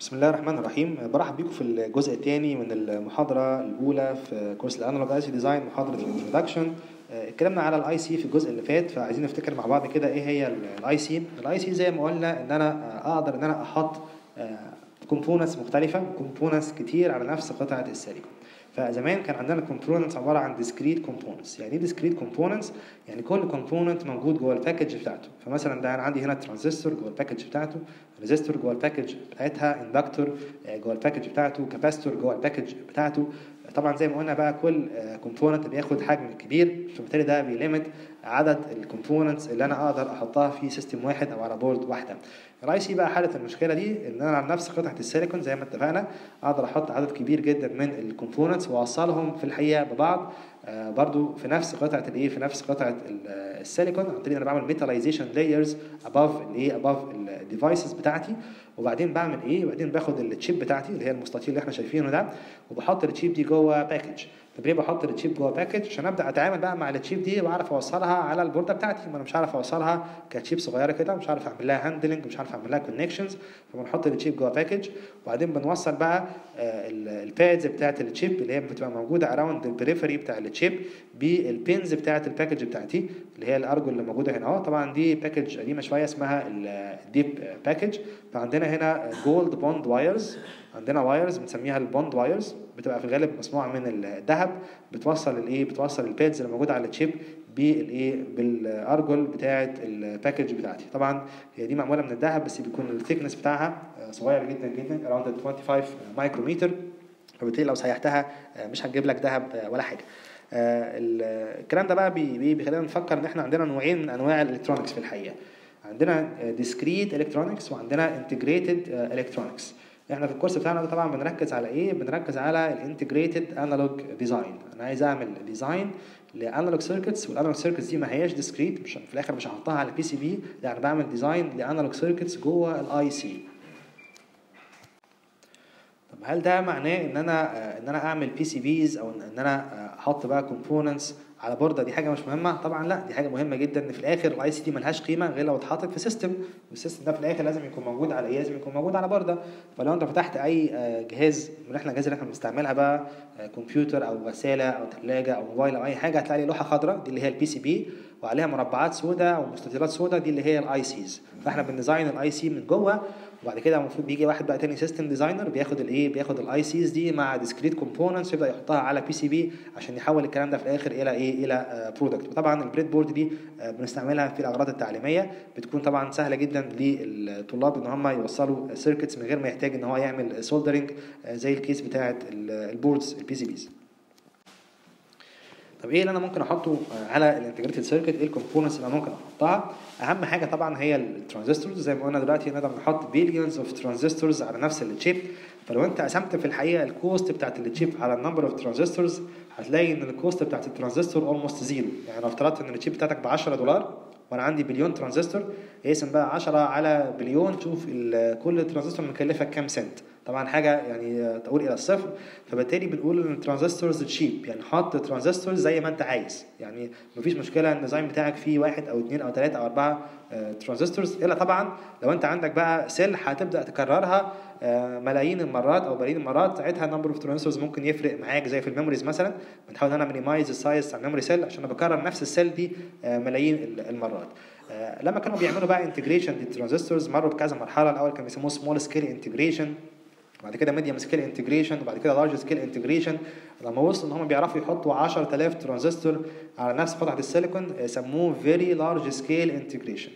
بسم الله الرحمن الرحيم. برحب بيكم في الجزء الثاني من المحاضرة الأولى في course ال analog IC design محاضرة ال introduction اتكلمنا على ال IC في الجزء اللي فات فعايزين نفتكر مع بعض كده إيه هي الاي سي الاي سي زي ما قلنا إن أنا أقدر إن أنا أحط components مختلفة components كتير على نفس قطعة السيليكون. فزمان كان عندنا components عبارة عن discrete components. يعني إيه discrete components يعني كل component موجود جوه ال package بتاعته. فمثلا ده أنا عندي هنا ترانزستور جوه ال package بتاعته resistor جوه ال package بتاعتها inductor جوه ال package بتاعته capacitor جوه ال package بتاعته. طبعا زي ما قلنا بقى كل component بياخد حجم كبير فبالتالي ده بي limit عدد ال components اللي أنا أقدر أحطها في system واحد أو على board واحدة. ال IC بقى حلت المشكلة دي إن أنا على نفس قطعة السيليكون زي ما اتفقنا أقدر أحط عدد كبير جدا من ال components وأوصلهم في الحقيقة ببعض. آه برضو في نفس قطعة الإيه؟ في نفس قطعة السيليكون. عن طريق أنا بعمل metallization layers above الايه above ال devices بتاعتي. وبعدين بعمل إيه؟ وبعدين باخد ال chip بتاعتي اللي هي المستطيل اللي إحنا شايفينه ده وبحط ال chip دي جوه package طب بحط ال chip جوه package عشان أبدأ أتعامل بقى مع ال chip دي وأعرف أوصلها على البورده بتاعتي. ما أنا مش عارف أوصلها ك chip صغيرة كده مش عارف أعمل لها handling مش عارف أعمل لها connections فبنحط ال chip جوه package وبعدين بنوصل بقى ال pads بتاعت ال chip اللي هي بتبقى موجودة around ال periphery بتاع ال chip بال pins بتاعت ال package بتاعتي اللي هي الأرجل اللي موجودة هنا. أهو طبعا دي package قديمة شوية اسمها ال DIP package فعندنا هنا gold bond wires عندنا wires بنسميها ال bond wires بتبقى في الغالب مصنوعه من الذهب بتوصل الإيه؟ بتوصل ال pads اللي موجودة على ال chip بالإيه؟ بالارجل بتاعه ال package بتاعتي. طبعا هي دي معمولة من الذهب بس بيكون ال thickness بتاعها صغير جدا جدا around 25 مايكرومتر فبالتالي لو سيحتها مش هتجيب لك ذهب ولا حاجة. الكلام ده بقى بيخلينا نفكر إن إحنا عندنا نوعين من أنواع ال electronics في الحقيقة. عندنا discrete electronics وعندنا integrated electronics. إحنا في الكورس بتاعنا ده طبعا بنركز على إيه؟ بنركز على ال integrated analog design أنا عايز أعمل design ل analog circuits وال analog circuits دي ما هياش discrete مش في الآخر مش هحطها على PCB لا أنا بعمل design ل analog circuits جوه ال IC طب هل ده معناه إن أنا إن أنا أعمل PCBs أو إن أنا أحط بقى components على بورده دي حاجة مش مهمة. طبعا لا دي حاجة مهمة جدا إن في الآخر ال IC دي ملهاش قيمة غير لو اتحطت في system وال system ده في الآخر لازم يكون موجود على إيه؟ لازم يكون موجود على بورده. فلو أنت فتحت أي جهاز من إحنا الجهاز اللي إحنا بنستعملها بقى كمبيوتر أو غسالة أو ثلاجه أو موبايل أو أي حاجة هتلاقي لوحة خضراء دي اللي هي ال PCB وعليها مربعات سوداء أو مستطيلات سوداء دي اللي هي ال ICs فإحنا بن design ال IC من جوه وبعد كده المفروض بيجي واحد بقى تاني system designer بياخد الايه بياخد ال ICs دي مع discrete components يبدأ يحطها على PCB عشان يحول الكلام ده في الآخر إلى إيه؟ إلى product وطبعا ال breadboard دي بنستعملها في الأغراض التعليمية بتكون طبعا سهلة جدا للطلاب إن هم يوصلوا circuits من غير ما يحتاج إن هو يعمل soldering زي ال case بتاعه ال boards ال PCBs طب إيه اللي أنا ممكن أحطه على ال integrated circuit إيه ال components اللي أنا ممكن أحطها؟ أهم حاجة طبعا هي ال transistors. زي ما قلنا دلوقتي نقدر نحط billions of transistors على نفس ال chip فلو أنت قسمت في الحقيقة ال cost بتاعت ال chip على ال number of transistors هتلاقي إن ال cost بتاعت الترانزستور almost zero يعني لو افترضت إن ال chip بتاعتك ب 10 دولار وأنا عندي بليون ترانزستور اقسم بقى 10 على بليون تشوف كل ترانزستور مكلفك كام سنت طبعا حاجة يعني تؤول إلى الصفر فبالتالي بنقول إن ال transistors cheap يعني حط transistors زي ما أنت عايز. يعني مفيش مشكلة ال design بتاعك فيه واحد أو اثنين أو ثلاثة أو أربعة transistors إلا طبعا لو أنت عندك بقى cell هتبدأ تكررها ملايين المرات أو بلايين المرات. ساعتها ال number of transistors ممكن يفرق معاك زي في ال memories مثلا. بنحاول إن أنا minimize ال size بتاع ال memory cell عشان بكرر نفس ال cell دي ملايين المرات. لما كانوا بيعملوا بقى integration لل transistors مروا بكذا مرحلة. الأول كانوا بيسموه small scale integration بعد كده medium scale integration وبعد كده large scale integration لما وصلوا إن هم بيعرفوا يحطوا 10000 ترانزستور على نفس قطعة السيليكون سموه very large scale integration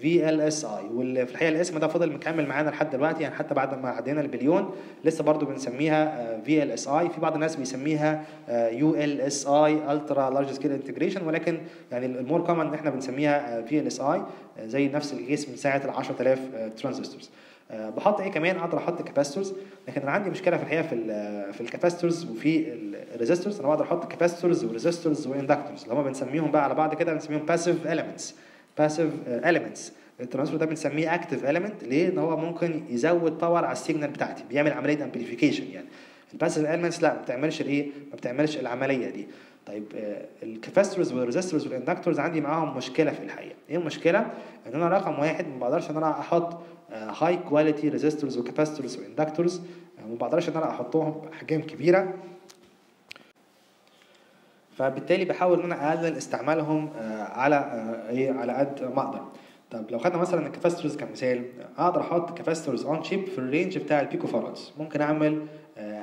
VLSI وفي الحقيقة الاسم ده فضل مكمل معانا لحد دلوقتي يعني حتى بعد ما عدينا البليون لسه برضو بنسميها VLSI في بعض الناس بيسميها ULSI ultra large scale integration ولكن يعني ال more common إحنا بنسميها VLSI زي نفس ال case من ساعة ال 10000 transistors بحط إيه كمان؟ أقدر أحط capacitors لكن أنا عندي مشكلة في الحقيقة في في ال capacitors وفي ال resistors أنا بقدر أحط capacitors و resistors و inductors اللي هم بنسميهم بقى على بعض كده بنسميهم passive elements passive elements الترانزستور ده بنسميه active element ليه؟ إن هو ممكن يزود power على ال signal بتاعتي. بيعمل عملية amplification يعني. ال passive elements لا ما بتعملش الايه؟ ما بتعملش العملية دي. طيب ال capacitors وال resistors وال inductors عندي معاهم مشكلة في الحقيقة. إيه المشكلة؟ إن أنا رقم واحد ما بقدرش إن أنا أحط high quality resistors و capacitors و inductors ما بقدرش إن أنا أحطهم باحجام كبيرة. فبالتالي بحاول إن أنا أقلل استعمالهم آه، على آه، إيه على قد ما أقدر. طب لو خدنا مثلا ال capacitors كمثال أقدر أحط capacitors on chip في ال range بتاع ال pico farads ممكن أعمل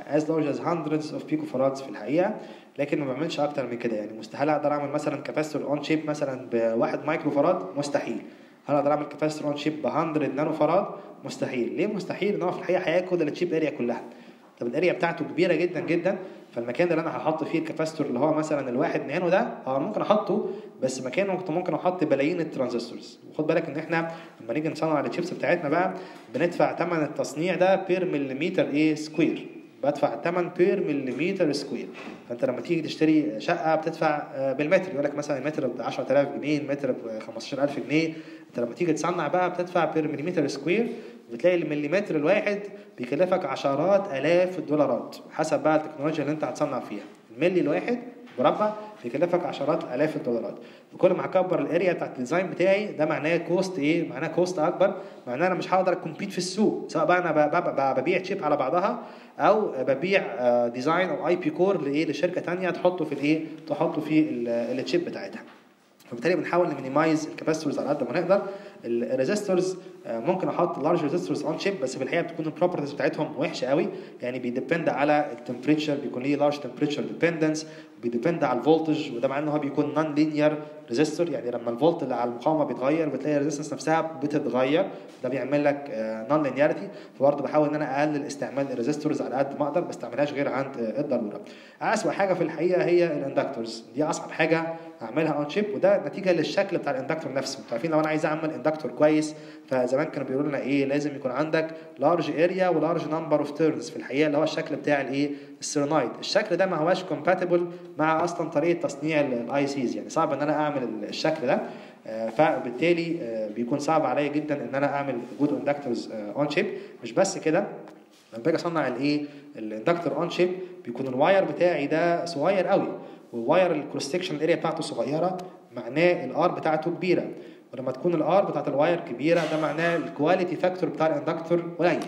as large as hundreds of pico farads في الحقيقة. لكن ما بعملش أكتر من كده يعني. مستحيل أقدر أعمل مثلا capacitor on chip مثلا بواحد micro farad مستحيل. هل أقدر أعمل capacitor on chip ب 100 nano farad مستحيل. ليه مستحيل؟ إن هو في الحقيقة هياخد ال chip area كلها. طب ال area بتاعته كبيرة جدا جدا فالمكان اللي أنا هحط فيه ال capacitor اللي هو مثلا الواحد نانو ده آه ممكن أحطه بس مكانه كنت ممكن أحط بلايين ال transistors. وخد بالك إن إحنا لما نيجي نصنع الشيبس بتاعتنا بقى بندفع ثمن التصنيع ده per millimeter إيه؟ square بدفع 8 per millimeter square. فأنت لما تيجي تشتري شقة بتدفع آه، بالمتر. يقول لك مثلا المتر ب 10000 جنيه المتر ب 15000 جنيه. أنت لما تيجي تصنع بقى بتدفع per millimeter square. بتلاقي المليمتر الواحد بيكلفك عشرات آلاف الدولارات حسب بقى التكنولوجيا اللي أنت هتصنع فيها. الملي الواحد مربع بيكلفك عشرات آلاف الدولارات. وكل ما هكبر ال area بتاعت ال design بتاعي ده معناه cost إيه؟ معناه cost أكبر. معناه أنا مش هقدر ا compete في السوق سواء بقى أنا ببيع chip على بعضها أو ببيع آه، design أو IP core لإيه؟ لشركة تانية تحطه في الإيه؟ تحطه في ال- ال chip بتاعتها. فبالتالي بنحاول ن minimize ال capacitors على قد ما نقدر. ال resistors ممكن أحط large resistors on chip بس في الحقيقة بتكون ال properties بتاعتهم وحشة قوي. يعني بي depend على ال temperature بيكون ليه large temperature dependence بي depend على ال voltage وده معناه إن هو بيكون non-linear resistor يعني لما الفولت اللي على المقاومة بيتغير بتلاقي ال resistance نفسها بتتغير. ده بيعمل لك non-linearity فبرضه بحاول إن أنا أقلل استعمال ال resistors على قد ما أقدر ما استعملهاش غير عند آه، الضرورة. اسوء حاجة في الحقيقة هي ال inductors دي أصعب حاجة اعملها on chip وده نتيجة للشكل بتاع ال inductor نفسه. أنتوا عارفين لو أنا عايز أعمل inductor كويس فزمان كانوا بيقولوا لنا إيه لازم يكون عندك large area و large number of turns في الحقيقة اللي هو الشكل بتاع الإيه؟ ال solenoid الشكل ده ما هواش compatible مع أصلا طريقة تصنيع ال ICs يعني صعب إن أنا أعمل الشكل ده آه، فبالتالي آه، بيكون صعب عليا جدا إن أنا أعمل good inductors on chip مش بس كده لما باجي أصنع الإيه؟ ال inductor on chip بيكون ال wire بتاعي ده صغير قوي. وال wire ال cross section بتاعته صغيرة معناه ال R بتاعته كبيرة. ولما تكون ال R بتاعت ال wire كبيرة ده معناه ال quality factor بتاع ال inductor قليل.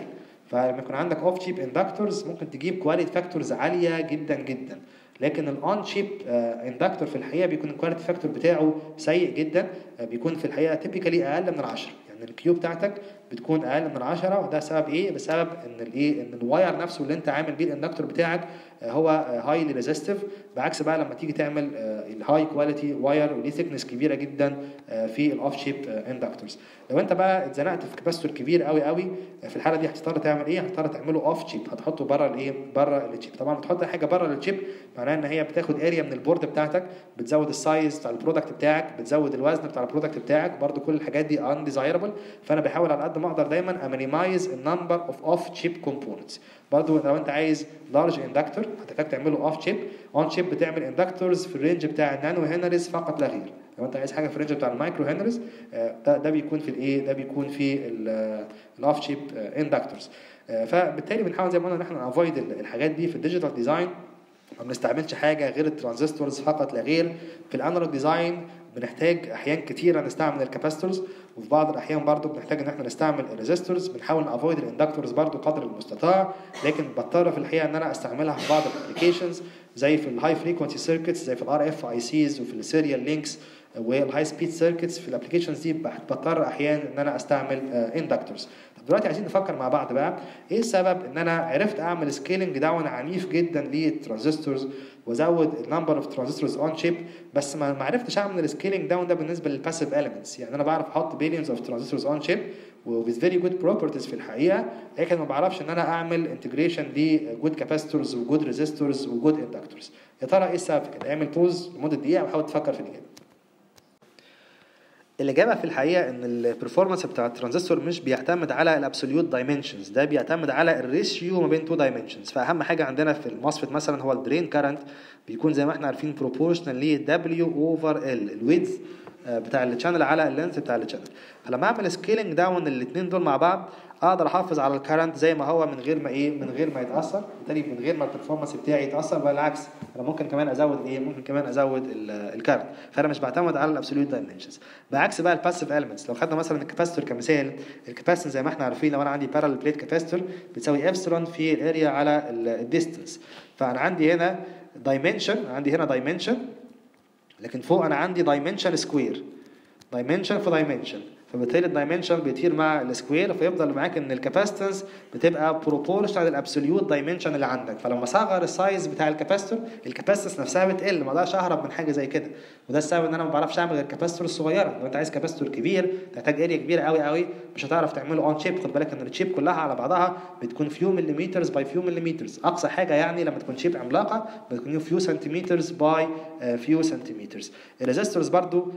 فلما يكون عندك off-chip inductors ممكن تجيب quality factors عالية جدا جدا. لكن ال on-chip inductor في الحقيقة بيكون ال quality factor بتاعه سيء جدا. آه، بيكون في الحقيقة typically أقل من العشرة. يعني ال Q بتاعتك بتكون أقل من العشرة وده سبب إيه؟ بسبب إن الايه إن ال wire نفسه اللي أنت عامل بيه ال inductor بتاعك آه، هو highly resistive بعكس بقى لما تيجي تعمل ال high quality wire وليه thickness كبيرة جدا آه، في ال off-chip inductors لو انت بقى اتزنقت في capacitor كبير قوي قوي آه، في الحالة دي هتضطر تعمل إيه؟ هتضطر تعمله off chip هتحطه بره الايه بره ال chip طبعا بتحط حاجة بره ال chip معناها إن هي بتاخد area من ال board بتاعتك بتزود ال size بتاع ال product بتاعك بتزود الوزن بتاع ال product بتاعك. برضو كل الحاجات دي undesirable. فأنا بحاول على قد ما أقدر دايما ا minimize ال number of off-chip components برضو لو أنت عايز large inductor هتحتاج تعمله off chip on chip بتعمل inductors في ال range بتاع ال nano henries فقط لا غير. لو انت عايز حاجة في ال range بتاع ال micro henries آه، ده ده بيكون في الايه؟ ده بيكون في ال off-chip inductors فبالتالي بنحاول زي ما قلنا إن إحنا avoid الحاجات دي في ال digital design ما بنستعملش حاجة غير ال transistors فقط لا غير. في ال analog design بنحتاج أحيان كتيرة نستعمل ال capacitors وفي بعض الأحيان برضو بنحتاج إن إحنا نستعمل ال resistors بنحاول ن avoid ال inductors برضو قدر المستطاع لكن بضطر في الحقيقة إن أنا أستعملها في بعض ال applications زي في ال high frequency circuits زي في ال RFICs وفي ال serial links وال high speed circuits في ال applications دي بضطر أحيانا إن أنا أستعمل inductors طب دلوقتي عايزين نفكر مع بعض بقى. إيه السبب إن أنا عرفت أعمل scaling down عنيف جدا لل transistors وأزود ال number of transistors on chip بس ما عرفتش أعمل ال scaling down ده بالنسبة لل passive elements يعني أنا بعرف أحط billions of transistors on chip و with very good properties في الحقيقة لكن ما بعرفش إن أنا أعمل integration ل good capacitors و good resistors و good inductors يا ترى إيه السبب في كده؟ أعمل pause لمدة دقيقة وحاول تفكر في الاجابه الإجابة في الحقيقة إن ال performance بتاع الترانزستور مش بيعتمد على ال absolute dimensions ده بيعتمد على ال ratio ما بين two dimensions فأهم حاجة عندنا في ال MOSFET مثلا هو ال drain current بيكون زي ما إحنا عارفين proportional ل W over L ال width بتاع ال channel على ال length بتاع ال channel فلما أعمل scaling down الاثنين دول مع بعض أقدر أحافظ على ال current زي ما هو من غير ما إيه من غير ما يتأثر. بالتالي من غير ما ال performance بتاعي يتأثر بالعكس أنا ممكن كمان أزود إيه ممكن كمان أزود ال current فأنا مش بعتمد على ال absolute dimensions بعكس بقى ال passive elements لو خدنا مثلا ال capacitor كمثال ال capacitor زي ما إحنا عارفين لو أنا عندي parallel plate capacitor بتساوي ابسلون في ال area على ال distance فأنا عندي هنا dimension عندي هنا dimension لكن فوق أنا عندي dimension square dimension في dimension فبالتالي ال dimension بيطير مع ال square فيفضل معاك إن ال capacitance بتبقى proportional لل absolute dimension اللي عندك. فلما اصغر ال size بتاع ال capacitor ال capacitance نفسها بتقل ما أقدرش أهرب من حاجة زي كده. وده السبب إن أنا ما بعرفش أعمل غير ال capacitor الصغيرة. لو أنت عايز capacitor كبير تحتاج area كبيرة قوي قوي مش هتعرف تعمله on chip خد بالك إن ال chip كلها على بعضها بتكون few millimeters by few millimeters أقصى حاجة يعني لما تكون chip عملاقة بتكون few centimeters by few centimeters ال resistors برضو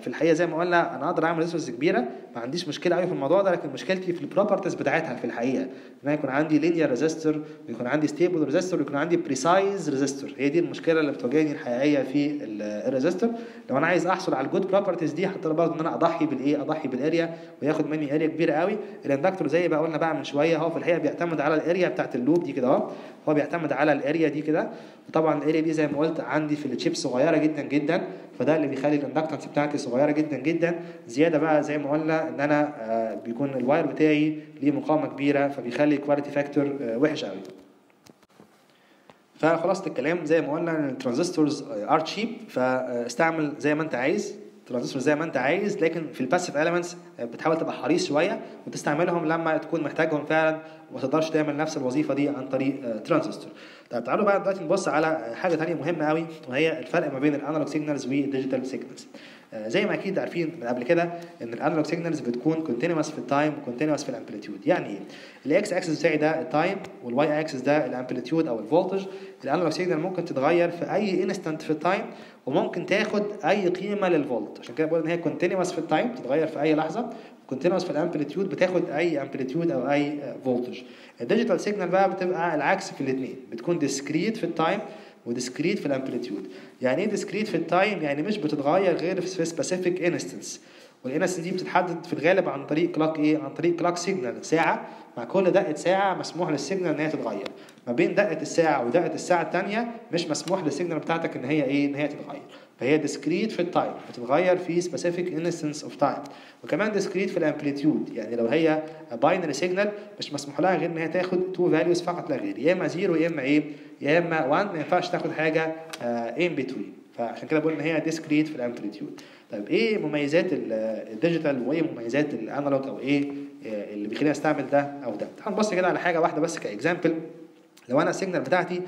في الحقيقة زي ما قلنا أنا أقدر أعمل resistors كبيرة ما عنديش مشكلة قوي في الموضوع ده لكن مشكلتي في ال properties بتاعتها في الحقيقة. إن أنا يكون عندي linear resistor ويكون عندي stable resistor ويكون عندي precise resistor هي دي المشكلة اللي بتواجهني الحقيقية في ال resistor لو أنا عايز أحصل على ال good properties دي هضطر برضه إن أنا أضحي بالايه أضحي بال area وياخد مني area كبيرة قوي ال inductor زي ما قلنا بقى من شوية هو في الحقيقة بيعتمد على ال area بتاعت ال loop دي كده أهو. هو بيعتمد على ال area دي كده. وطبعا ال area دي زي ما قلت عندي في ال chip صغيرة جدا جدا فده اللي بيخلي ال inductance بتاعتي صغيرة جدا جدا. زيادة بقى زي ما قلنا إن أنا آه بيكون ال wire بتاعي ليه مقاومة كبيرة فبيخلي quality factor آه وحش قوي فخلاصه الكلام زي ما قلنا إن ال transistors are cheap فاستعمل زي ما أنت عايز. ترانزستور زي ما انت عايز لكن في ال passive elements بتحاول تبقى حريص شوية وتستعملهم لما تكون محتاجهم فعلا وما تقدرش تعمل نفس الوظيفة دي عن طريق ترانزستور. طيب تعالوا بقى دلوقتي نبص على حاجة ثانية مهمة قوي وهي الفرق ما بين ال analog signals وال digital signals. زي ما أكيد عارفين من قبل كده إن الانالوج سيجنالز بتكون كونتينوس في التايم وكونتينوس في الامبليتيود يعني إيه؟ الاكس اكسس بتاعي ده التايم والواي اكسس ده الامبليتيود أو الفولتج الانالوج سيجنال ممكن تتغير في أي instant في ال time وممكن تاخد أي قيمة للفولت عشان كده بقول إن هي continuous في ال time بتتغير في أي لحظة. continuous في ال amplitude بتاخد أي amplitude أو أي voltage ال digital signal بقى بتبقى العكس في الاثنين بتكون discrete في ال time و discrete في ال amplitude. يعني إيه discrete في ال time يعني مش بتتغير غير في specific instants وال instants دي بتتحدد في الغالب عن طريق clock إيه؟ عن طريق clock signal ساعة. مع كل دقة ساعة مسموح لل signal إن هي تتغير. ما بين دقة الساعة ودقة الساعة الثانية مش مسموح لل signal بتاعتك إن هي إيه؟ إن هي تتغير. فهي discrete في ال time بتتغير في specific instants of time وكمان discrete في ال amplitude يعني لو هي binary signal مش مسموح لها غير إن هي تاخد two values فقط لا غير. يا إما zero يا إما إيه يا إما 1 ما ينفعش تاخد حاجة in between فعشان كده بقول إن هي discrete في ال amplitude طيب إيه مميزات ال digital وإيه مميزات ال analog أو إيه اللي بيخليني أستعمل ده أو ده؟ تعال نبص كده على حاجة واحدة بس ك example لو أنا ال signal بتاعتي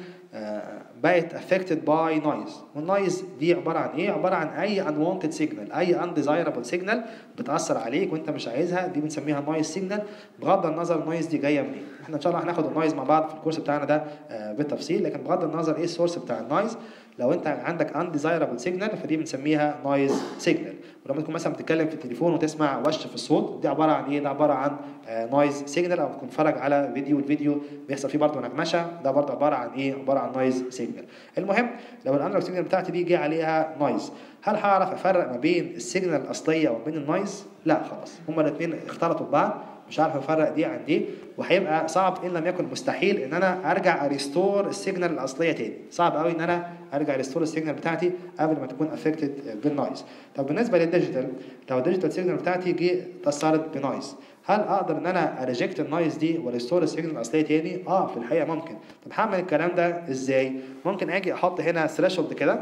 بقت affected by noise. وال noise دي عبارة عن إيه؟ عبارة عن أي unwanted signal أي undesirable signal بتأثر عليك وأنت مش عايزها دي بنسميها noise signal. بغض النظر ال noise دي جاية منين. إحنا إن شاء الله هناخد ال noise مع بعض في ال course بتاعنا ده بالتفصيل. لكن بغض النظر إيه ال source بتاع ال noise لو أنت عندك undesirable signal فدي بنسميها noise signal. ولما تكون مثلا بتتكلم في التليفون وتسمع وش في الصوت دي عبارة عن إيه؟ ده عبارة عن noise signal أو تكون تتفرج على فيديو الفيديو بيحصل فيه برضه نغمشة ده برضه عبارة عن إيه؟ عبارة عن noise signal المهم لو ال analog signal بتاعتي دي جه عليها noise هل هعرف أفرق ما بين ال signal الأصلية وما بين ال noise لا خلاص هما الاثنين اختلطوا ببعض مش عارف أفرق دي عن دي وهيبقى صعب إن لم يكن مستحيل إن أنا أرجع ا restore ال signal الأصلية تاني. صعب قوي إن أنا أرجع ا restore ال signal بتاعتي قبل ما تكون affected بال noise طب بالنسبة لل digital لو ال digital signal بتاعتي جه اتاثرت ب noise هل أقدر إن أنا ا reject ال noise دي و restore ال signal الأصلية تاني؟ آه في الحقيقة ممكن. طب هعمل الكلام ده إزاي؟ ممكن آجي أحط هنا threshold كده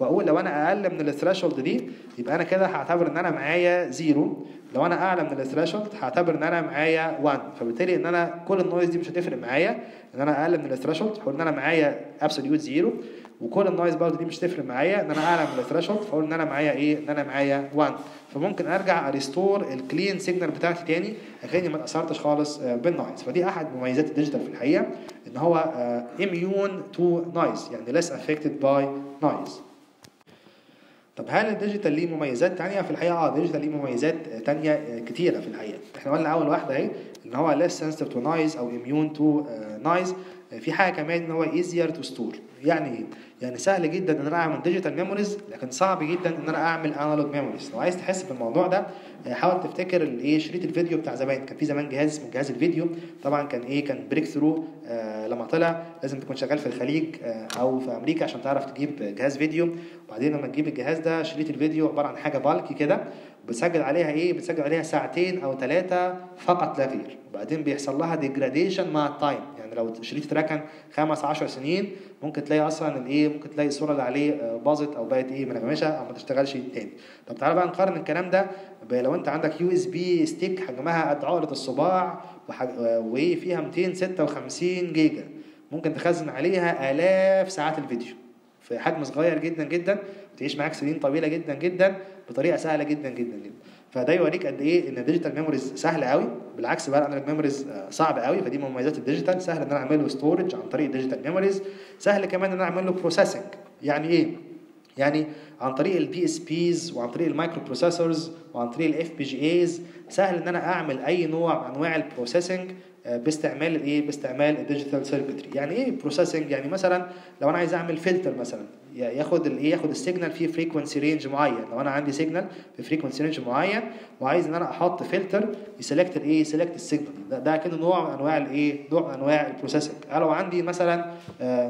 وأقول لو أنا أقل من ال threshold دي يبقى أنا كده هعتبر إن أنا معايا zero لو أنا أعلى من ال threshold هعتبر إن أنا معايا 1 فبالتالي إن أنا كل ال noise دي مش هتفرق معايا. إن أنا أقل من ال threshold هقول إن أنا معايا absolute zero وكل ال noise برضه دي مش تفرق معايا. إن أنا أعلى من ال threshold فأقول إن أنا معايا إيه؟ إن أنا معايا 1 فممكن أرجع ا restore ال clean signal بتاعتي تاني أكني ما اتأثرتش خالص بال noise فدي أحد مميزات ال digital في الحقيقة إن هو immune to noise يعني less affected by noise. طب هل ال digital ليه مميزات تانية؟ في الحقيقة آه ال digital ليه مميزات تانية كتيرة في الحقيقة. إحنا قلنا أول واحدة أهي إن هو less sensitive to noise أو immune to uh, noise في حاجة كمان إن هو easier to store. يعني إيه؟ يعني سهل جدا إن أنا أعمل digital memories لكن صعب جدا إن أنا أعمل analog memories لو عايز تحس بالموضوع ده حاول تفتكر الايه شريط الفيديو بتاع زمان. كان في زمان جهاز اسمه جهاز الفيديو. طبعا كان إيه كان breakthrough آه لما طلع لازم تكون شغال في الخليج آه أو في أمريكا عشان تعرف تجيب جهاز فيديو. وبعدين لما تجيب الجهاز ده شريط الفيديو عبارة عن حاجة bulky كده. بتسجل عليها إيه؟ بتسجل عليها ساعتين أو ثلاثة فقط لا غير. وبعدين بيحصل لها degradation مع ال time يعني لو شريط اتركن خمس 10 سنين ممكن تلاقي أصلا الايه ممكن تلاقي الصورة اللي عليه باظت أو بقت إيه؟ منغمشة أو ما تشتغلش تاني. طب تعالى بقى نقارن الكلام ده لو أنت عندك USB stick حجمها قد عقلة الصباع وفيها 256 جيجا. ممكن تخزن عليها آلاف ساعات الفيديو. في حجم صغير جدا جدا. وتعيش معاك سنين طويلة جدا جدا بطريقة سهلة جدا جدا جدا. فده يوريك قد إيه إن ال digital memories سهلة قوي. بالعكس بقى ال analog memories صعب قوي. فدي مميزات ال digital سهل إن أنا اعمل له storage عن طريق ال digital memories سهل كمان إن أنا اعمل له processing يعني إيه؟ يعني عن طريق ال DSPs وعن طريق ال microprocessors وعن طريق ال FPGAs سهل إن أنا أعمل أي نوع من أنواع ال processing باستعمال الايه؟ باستعمال ال digital circuitry يعني إيه processing يعني مثلا لو أنا عايز أعمل فلتر مثلا ياخد الايه؟ ياخد ال signal في frequency range معين. لو أنا عندي signal في frequency range معين وعايز إن أنا أحط filter ي select الايه؟ ي select ال signal ده, ده كده نوع من أنواع الايه؟ نوع من أنواع ال processing لو عندي مثلا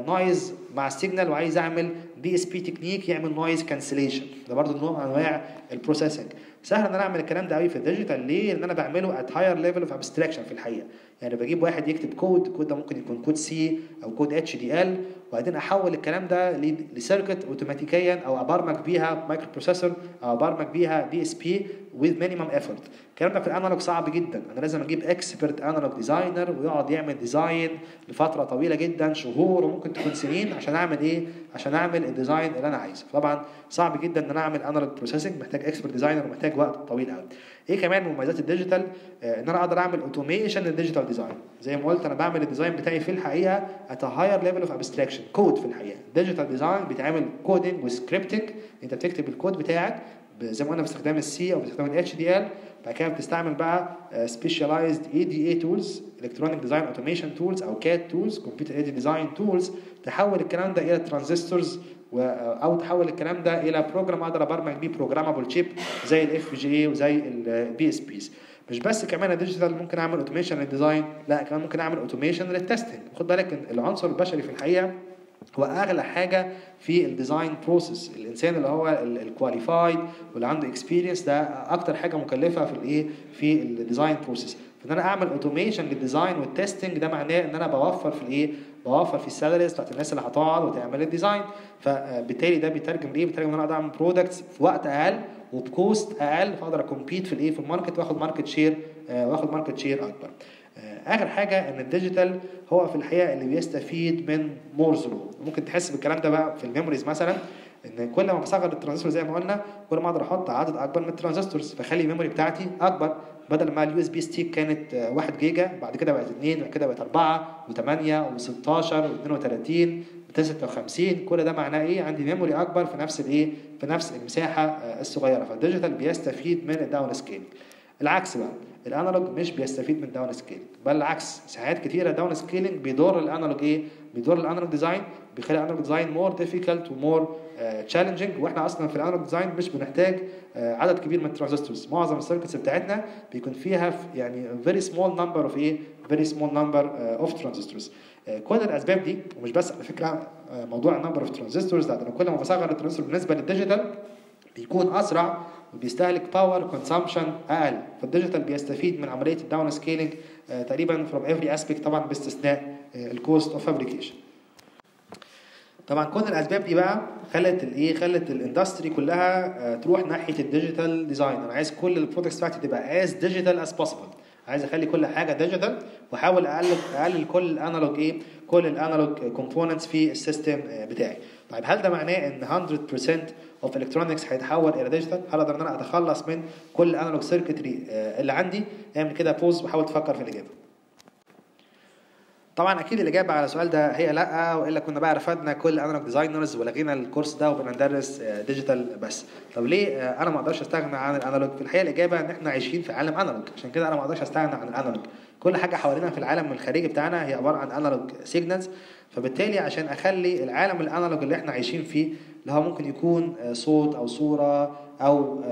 noise مع ال signal وعايز أعمل DSP technique يعمل noise cancellation ده برضه نوع من أنواع ال processing سهل إن أنا أعمل الكلام ده قوي في ال digital ليه؟ لأن أنا بعمله at higher level of abstraction في الحقيقة. يعني بجيب واحد يكتب code ال code ده ممكن يكون code C أو code HDL وبعدين أحول الكلام ده ل circuit اوتوماتيكيا أو أبرمج بيها microprocessor أو أبرمج بيها DSP with minimum effort الكلام ده في ال analog صعب جدا. أنا لازم أجيب expert analog designer ويقعد يعمل design لفترة طويلة جدا شهور وممكن تكون سنين عشان أعمل إيه؟ عشان أعمل ال design اللي أنا عايزه. طبعا صعب جدا إن أنا أعمل analog processing محتاج expert designer ومحتاج وقت طويل قوي إيه كمان مميزات ال digital؟ آه ان أنا أقدر اعمل automation لل digital design زي ما قلت أنا بعمل ال design بتاعي في الحقيقة at higher level of abstraction code في الحقيقة. digital design بيتعمل coding و scripting انت بتكتب الكود بتاعك زي ما قلنا باستخدام ال C أو باستخدام ال HDL بعد كده بتستعمل بقى specialized EDA tools electronic design automation tools أو CAD tools computer aided design tools تحول الكلام ده إلى transistors أو تحول الكلام ده إلى program أقدر أبرمج بيه programmable chip زي ال FPGA وزي ال DSPs مش بس كمان ال digital ممكن أعمل automation لل design لا كمان ممكن أعمل automation لل testing خد بالك العنصر البشري في الحقيقة هو أغلى حاجة في ال design process الإنسان اللي هو ال qualified واللي عنده experience ده أكتر حاجة مكلفة في الإيه؟ في ال design process فإن أنا أعمل automation لل design وال testing ده معناه إن أنا بوفر في الإيه؟ بوفر في ال salaries بتاعت الناس اللي هتقعد وتعمل ال design فبالتالي ده بيترجم إيه بيترجم إن أنا أقدر أعمل products في وقت أقل وب cost أقل فأقدر acompete في الإيه؟ في ال market وآخد market share وآخد market share أكبر. آخر حاجة إن ال digital هو في الحقيقة اللي بيستفيد من Moore's law ممكن تحس بالكلام ده بقى في ال memories مثلا إن كل ما بصغر الترانزستور زي ما قلنا كل ما أقدر أحط عدد أكبر من ال transistors فخلي ال memory بتاعتي أكبر. بدل ما ال USB stick كانت 1 جيجا بعد كده بقت 2 بعد كده بقت 4 و8 و16 و32 256 كل ده معناه إيه؟ عندي memory أكبر في نفس الإيه؟ في نفس المساحة الصغيرة. فال digital بيستفيد من ال down scale العكس بقى ال analog مش بيستفيد من down scale بل العكس ساعات كتيرة down scaling بيضر ال analog إيه؟ بيضر ال analog design بيخلي ال analog design more difficult و more challenging وإحنا أصلا في ال analog design مش بنحتاج uh, عدد كبير من ال transistors. معظم ال circuits بتاعتنا بيكون فيها يعني very small number of إيه؟ very small number of transistors كل الأسباب دي ومش بس على فكرة موضوع ال number of transistors أنا كل ما بصغر الترانزستور بالنسبة لل digital بيكون أسرع وبيستهلك power consumption أقل. فال digital بيستفيد من عملية ال down scaling تقريبا from every aspect طبعا باستثناء ال cost of fabrication طبعا كل الاسباب دي بقى خلت الايه خلت ال industry كلها تروح ناحية ال digital design أنا عايز كل ال products بتاعتي تبقى as digital as possible. عايز أخلي كل حاجة digital وأحاول أقلل أقلل كل ال analog إيه كل ال analog components في ال system بتاعي. طيب هل ده معناه إن 100% of electronics هيتحول إلى digital هل أقدر إن أنا أتخلص من كل ال analog circuitry اللي عندي؟ أعمل كده pause وحاول تفكر في الإجابة. طبعا أكيد الاجابه على السؤال ده هي لأ وإلا كنا بقى رفضنا كل analog designers ولغينا ال course ده وبقينا ندرس digital بس. طب ليه؟ أنا ما أقدرش أستغنى عن ال analog في الحقيقة الإجابة إن إحنا عايشين في عالم analog عشان كده أنا ما أقدرش أستغنى عن ال analog كل حاجة حوالينا في العالم الخارجي بتاعنا هي عبارة عن analog signals فبالتالي عشان أخلي العالم ال analog اللي إحنا عايشين فيه اللي هو ممكن يكون آه، صوت أو صورة أو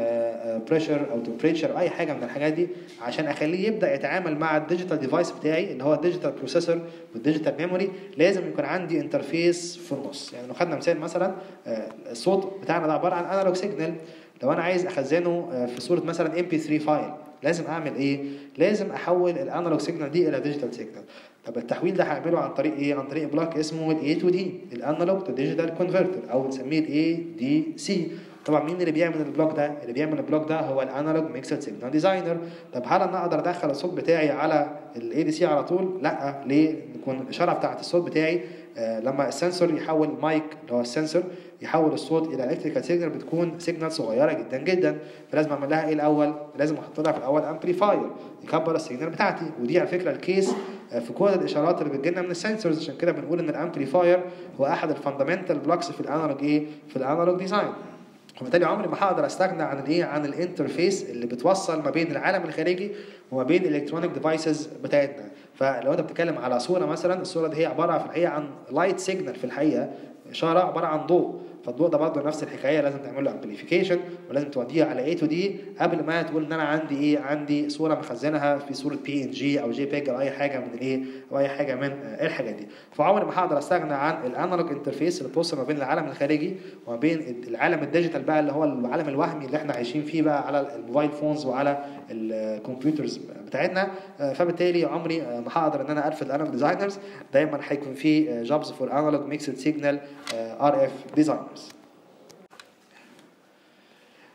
pressure أو temperature أو أي حاجة من الحاجات دي عشان أخليه يبدأ يتعامل مع ال digital device بتاعي اللي هو ال digital processor وال digital memory لازم يكون عندي interface في النص. يعني لو خدنا مثال مثلا آه، الصوت بتاعنا ده عبارة عن analog signal لو أنا عايز أخزنه آه، في صورة مثلا MP3 file لازم أعمل إيه؟ لازم أحول ال analog signal دي إلى digital signal طب التحويل ده هعمله عن طريق إيه؟ عن طريق block اسمه ال A to D ال analog to digital converter أو بنسميه ال ADC طبعا مين اللي بيعمل ال block ده؟ اللي بيعمل ال block ده هو ال analog mixed signal designer طب هل أنا أقدر أدخل الصوت بتاعي على ال ADC على طول؟ لأ ليه؟ يكون الإشارة بتاعه الصوت بتاعي لما ال sensor يحول مايك اللي هو ال sensor يحول الصوت إلى electrical signal بتكون signal صغيرة جدا جدا. فلازم اعمل لها إيه الأول؟ لازم أحط لها في الأول amplifier يكبر ال signal بتاعتي. ودي على فكرة ال case آه، في كل الإشارات اللي بتجيلنا من ال sensors عشان كده بنقول إن ال amplifier هو أحد ال fundamental blocks في ال analog إيه؟ في ال analog design وبالتالي عمري ما هقدر أستغنى عن الإيه؟ عن ال interface اللي بتوصل ما بين العالم الخارجي وما بين ال electronic devices بتاعتنا. فلو انت بتتكلم على صورة مثلا الصورة دي هي عبارة في الحقيقة عن light signal في الحقيقة إشارة عبارة عن ضوء. فالضوء ده برضه نفس الحكاية لازم تعمل له amplification ولازم توديه على A to D قبل ما تقول إن أنا عندي إيه عندي صورة مخزنها في صورة PNG أو JPEG أو أي حاجة من الإيه أو أي حاجة من آه، الحاجات دي. فعمري ما هقدر أستغنى عن ال analog interface اللي بتوصل ما بين العالم الخارجي وما بين العالم ال digital بقى اللي هو العالم الوهمي اللي إحنا عايشين فيه بقى على ال mobile phones وعلى ال computers بتاعتنا. آه، فبالتالي عمري آه، ما هقدر إن أنا ارفض ال analog designers دايما هيكون في jobs for analog mixed signal RF designers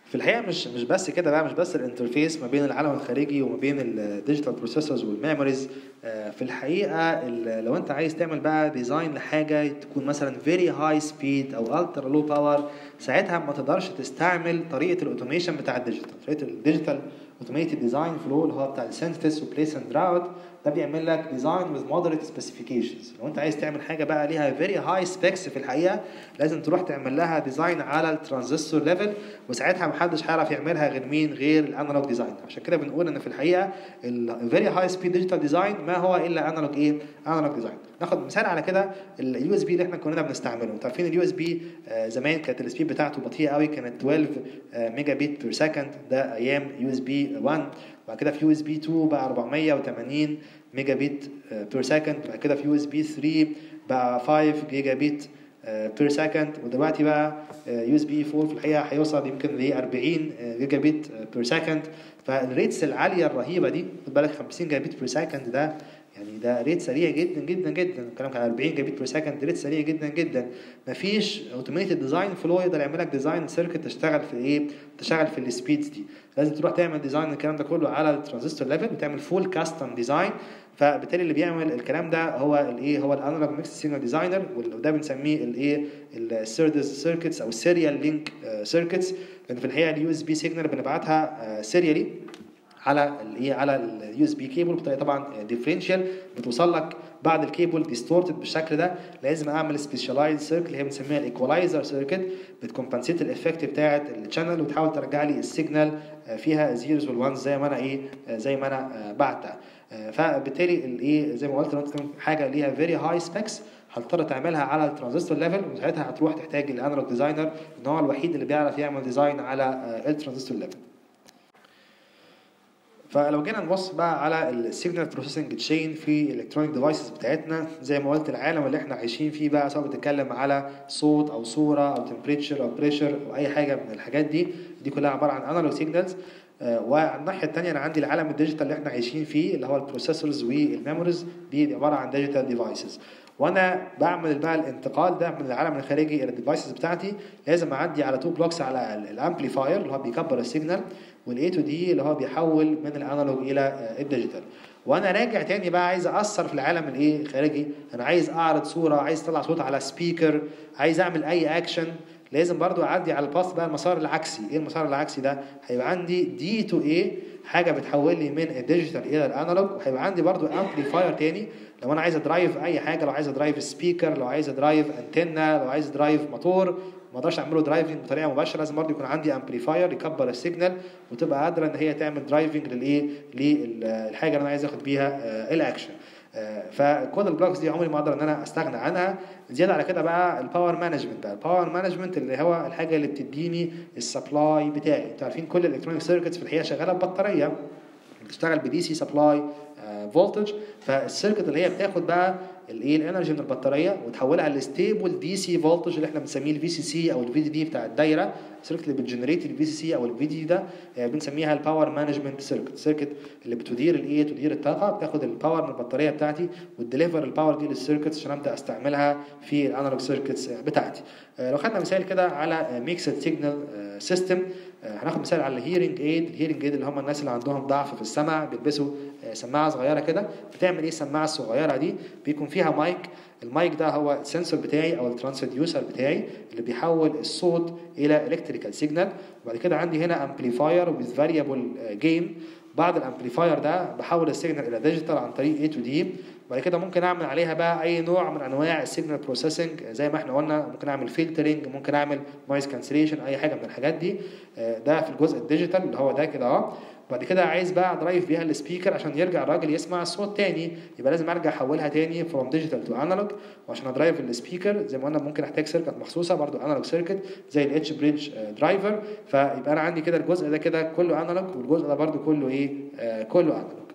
في الحقيقة مش مش بس كده بقى مش بس ال interface ما بين العالم الخارجي وما بين ال digital processors وال memories في الحقيقة ال- لو انت عايز تعمل بقى design لحاجة تكون مثلا very high speed أو ultra low power ساعتها ما تقدرش تستعمل طريقة ال automation بتاع ال digital طريقة ال digital automated design flow اللي هو بتاع ال synthesis و place and route ده بيعمل لك design with moderate specifications لو انت عايز تعمل حاجة بقى ليها very high specs في الحقيقة لازم تروح تعمل لها design على ال transistor level وساعتها محدش هيعرف يعملها غير مين؟ غير ال analog design عشان كده بنقول إن في الحقيقة ال very high speed digital design ما هو إلا analog إيه؟ analog design ناخد مثال على كده ال USB اللي إحنا كنا بنستعمله. أنتوا عارفين ال USB زمان كانت ال speed بتاعته بطيئة قوي كانت 12 آه، megabit per second ده أيام USB 1 بعد كده في USB 2 بقى 480 megabit per second بعد كده في USB 3 بقى 5 gigabit per second ودلوقتي بقى USB 4 في الحقيقة هيوصل يمكن ل 40 gigabit per second فال rates العالية الرهيبة دي خد بالك 50 gigabit per second ده يعني ده rate سريع جدا جدا جدا. الكلام كان 40 gigabit per second rate سريع جدا جدا. مفيش automated design flow يقدر يعمل لك design circuit تشتغل في إيه؟ تشتغل في ال speeds دي. لازم تروح تعمل design الكلام ده كله على الترانزستور level وتعمل full custom design فبالتالي اللي بيعمل الكلام ده هو الايه هو ال analog mixed signal designer وده بنسميه الايه ال SerDes circuits أو ال serial link circuits لأن في الحقيقة ال USB signal بنبعتها serially على الايه على ال USB cable بطريقه طبعا differential بتوصل لك بعد ال cable distorted بالشكل ده. لازم أعمل specialized circuit اللي هي بنسميها ال equalizer circuit بت compensate ال effect بتاعه ال channel وتحاول ترجع لي ال signal فيها zeros وال ones زي ما أنا إيه زي ما أنا بعتها. فبالتالي الايه زي ما قلت لو حاجة ليها very high specs هتضطر تعملها على الترانزستور level وساعتها هتروح تحتاج ال analog designer إن هو الوحيد اللي بيعرف يعمل design على الترانزستور level فلو جينا نبص بقى على ال signal processing chain في ال electronic devices بتاعتنا زي ما قلت العالم اللي إحنا عايشين فيه بقى سواء بتتكلم على صوت أو صورة أو temperature أو pressure أو أي حاجة من الحاجات دي دي كلها عبارة عن analog signals وعلى الناحية الثانية أنا عندي العالم ال digital اللي إحنا عايشين فيه اللي هو ال processors وال memories دي عبارة عن digital devices وأنا بعمل بقى الانتقال ده من العالم الخارجي إلى ال devices بتاعتي. لازم أعدي على two blocks على ال amplifier اللي هو بيكبر ال signal وال A to D اللي هو بيحول من ال analog إلى ال digital وأنا راجع تاني بقى عايز أثر في العالم الايه الخارجي أنا عايز أعرض صورة عايز أطلع صوت على speaker عايز أعمل أي اكشن لازم برضو أعدي على ال path بقى المسار العكسي. إيه المسار العكسي ده؟ هيبقى عندي D to A حاجة بتحول لي من ال digital إلى ال analog وهيبقى عندي برضو amplifier تاني. لو أنا عايز أ drive أي حاجة لو عايز أ drive speaker لو عايز أ drive antenna لو عايز أ drive motor ما أقدرش اعمله driving بطريقة مباشرة لازم برضه يكون عندي amplifier يكبر ال signal وتبقى قادرة إن هي تعمل driving للإيه؟ للحاجة اللي أنا عايز آخد بيها الاكشن فكود ال blocks دي عمري ما أقدر إن أنا أستغنى عنها. زيادة على كده بقى ال power management بقى. ال power management اللي هو الحاجة اللي بتديني ال supply بتاعي. أنتوا عارفين كل ال electronic circuits في الحقيقة شغالة ببطارية. بتشتغل ب DC supply voltage فال circuit اللي هي بتاخد بقى الإيه؟ ال energy من البطارية وتحولها ل stable DC voltage اللي إحنا بنسميه ال VCC أو ال VDD بتاع الدايرة. ال circuit اللي بت generate ال VCC أو ال VDD ده آه، بنسميها ال power management circuit ال circuit اللي بتدير الايه تدير الطاقة بتاخد ال power من البطارية بتاعتي وت deliver ال power دي لل circuits عشان أبدأ أستعملها في ال analog circuits بتاعتي. آه، لو خدنا مثال كده على mixed signal system هناخد مثال على ال hearing aid ال hearing aid اللي هم الناس اللي عندهم ضعف في السمع بيلبسوا آه، سماعة صغيرة كده. بتعمل إيه السماعة الصغيرة دي؟ بيكون فيها mic. ال mic ده هو ال sensor بتاعي أو ال transducer بتاعي اللي بيحول الصوت إلى electrical signal وبعد كده عندي هنا amplifier with variable gain بعد ال amplifier ده بحول ال signal إلى digital عن طريق A to D. وبعد كده ممكن أعمل عليها بقى أي نوع من أنواع ال signal processing زي ما إحنا قلنا ممكن أعمل filtering ممكن أعمل noise cancellation أي حاجة من الحاجات دي. آه، ده في الجزء ال digital اللي هو ده كده أهو. بعد كده عايز بقى drive بيها ال speaker عشان يرجع الراجل يسمع الصوت تاني. يبقى لازم أرجع أحولها تاني from digital to analog وعشان ا drive ال speaker زي ما قلنا ممكن أحتاج circuit مخصوصة برضو analog circuit زي ال H-bridge driver فيبقى أنا عندي كده الجزء ده كده كله analog والجزء ده برضو كله إيه؟ آه، كله analog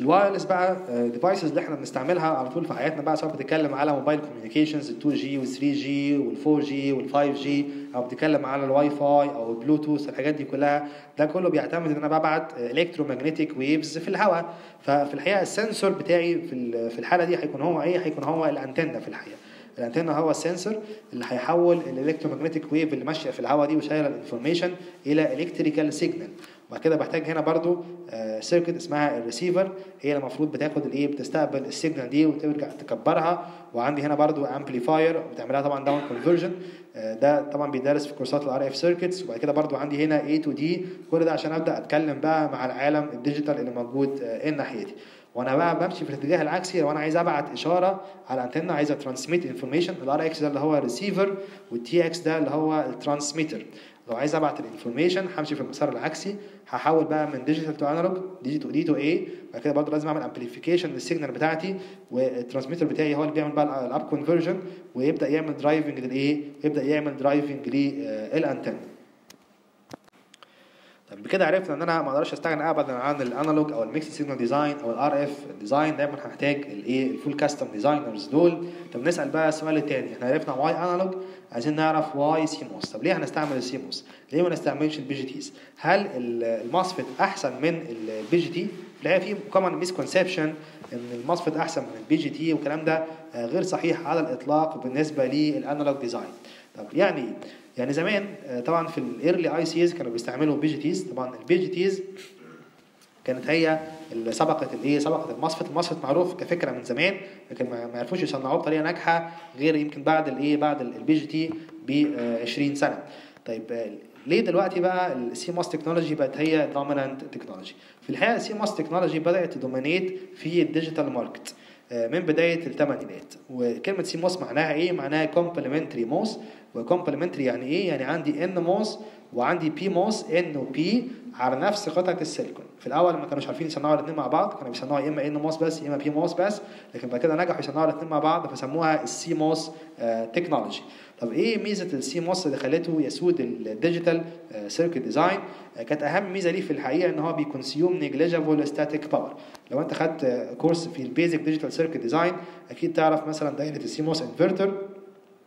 ال wireless بقى devices اللي إحنا بنستعملها على طول في حياتنا بقى سواء بتتكلم على mobile communications ال 2 جي وال 3 جي وال 4 جي وال 5 جي أو بتتكلم على الواي فاي أو البلوتوث الحاجات دي كلها. ده كله بيعتمد إن أنا ببعت electromagnetic waves في الهواء. ففي الحقيقة ال sensor بتاعي في في الحالة دي هيكون هو إيه؟ هيكون هو الانتنه في الحقيقة. الانتنه هو ال sensor اللي هيحول ال electromagnetic wave اللي ماشية في الهواء دي وشايلة ال information إلى electrical signal وبعد كده بحتاج هنا برضو circuit اسمها الريسيفر هي المفروض بتاخد الايه بتستقبل ال signal دي وترجع تكبرها. وعندي هنا برضو amplifier بتعملها طبعا down conversion ده طبعا بيدرس في كورسات ال RF circuits وبعد كده برضو عندي هنا A to D كل ده عشان أبدأ أتكلم بقى مع العالم ال digital اللي موجود آه، ناحيتي. وأنا بقى بمشي في الاتجاه العكسي لو أنا عايز أبعت إشارة على انتنه عايز transmit information ال RX ده اللي هو ال receiver وال TX ده اللي هو ال transmitter لو عايز أبعت ال information همشي في المسار العكسي. هحول بقى من digital to analog دي تو D to A بعد كده برضه لازم أعمل amplification لل signal بتاعتي وال transmitter بتاعي هو اللي بيعمل بقى ال up conversion ويبدأ يعمل driving للايه يبدا يعمل driving لل antenna بكده عرفنا إن أنا ما أقدرش أستغنى ابدا عن ال analog أو ال mixed signal design أو ال RF design دايما هحتاج الايه ال full custom designers دول. طب نسأل بقى السؤال الثاني إحنا عرفنا why analog عايزين نعرف why CMOS طب ليه هنستعمل ال CMOS ليه ما نستعملش ال BJTs هل ال MOSFET أحسن من ال BJT الحقيقة في common misconception إن ال MOSFET أحسن من ال BJT والكلام ده آه، غير صحيح على الإطلاق بالنسبة لل analog design طب يعني إيه؟ يعني زمان آه، طبعا في ال early ICs كانوا بيستعملوا BJTs طبعا ال BJTs كانت هي اللي سبقت الايه سبقت ال MOSFET ال MOSFET معروف كفكرة من زمان لكن ما عرفوش يصنعوه بطريقة ناجحة غير يمكن بعد الايه بعد ال BJT ب 20 سنة. طيب آه، ليه دلوقتي بقى ال CMOS technology بقت هي dominant technology في الحقيقة ال CMOS technology بدأت ت dominate في ال digital market من بداية الثمانينات. وكلمة CMOS معناها إيه؟ معناها complementary MOS. و complementary يعني إيه؟ يعني عندي NMOS وعندي PMOS N و P على نفس قطعة السيليكون. في الأول ما كانوش عارفين يصنعوا الاثنين مع بعض كانوا بيصنعوا يا إما NMOS بس يا إما PMOS بس لكن بعد كده نجحوا يصنعوا الاثنين مع بعض فسموها ال CMOS technology طب إيه ميزة ال CMOS اللي خلته يسود ال digital circuit design كانت أهم ميزة ليه في الحقيقة إن هو بي consume negligible static power لو أنت خدت آه، كورس في ال basic digital circuit design أكيد تعرف مثلا دايرة ال CMOS inverter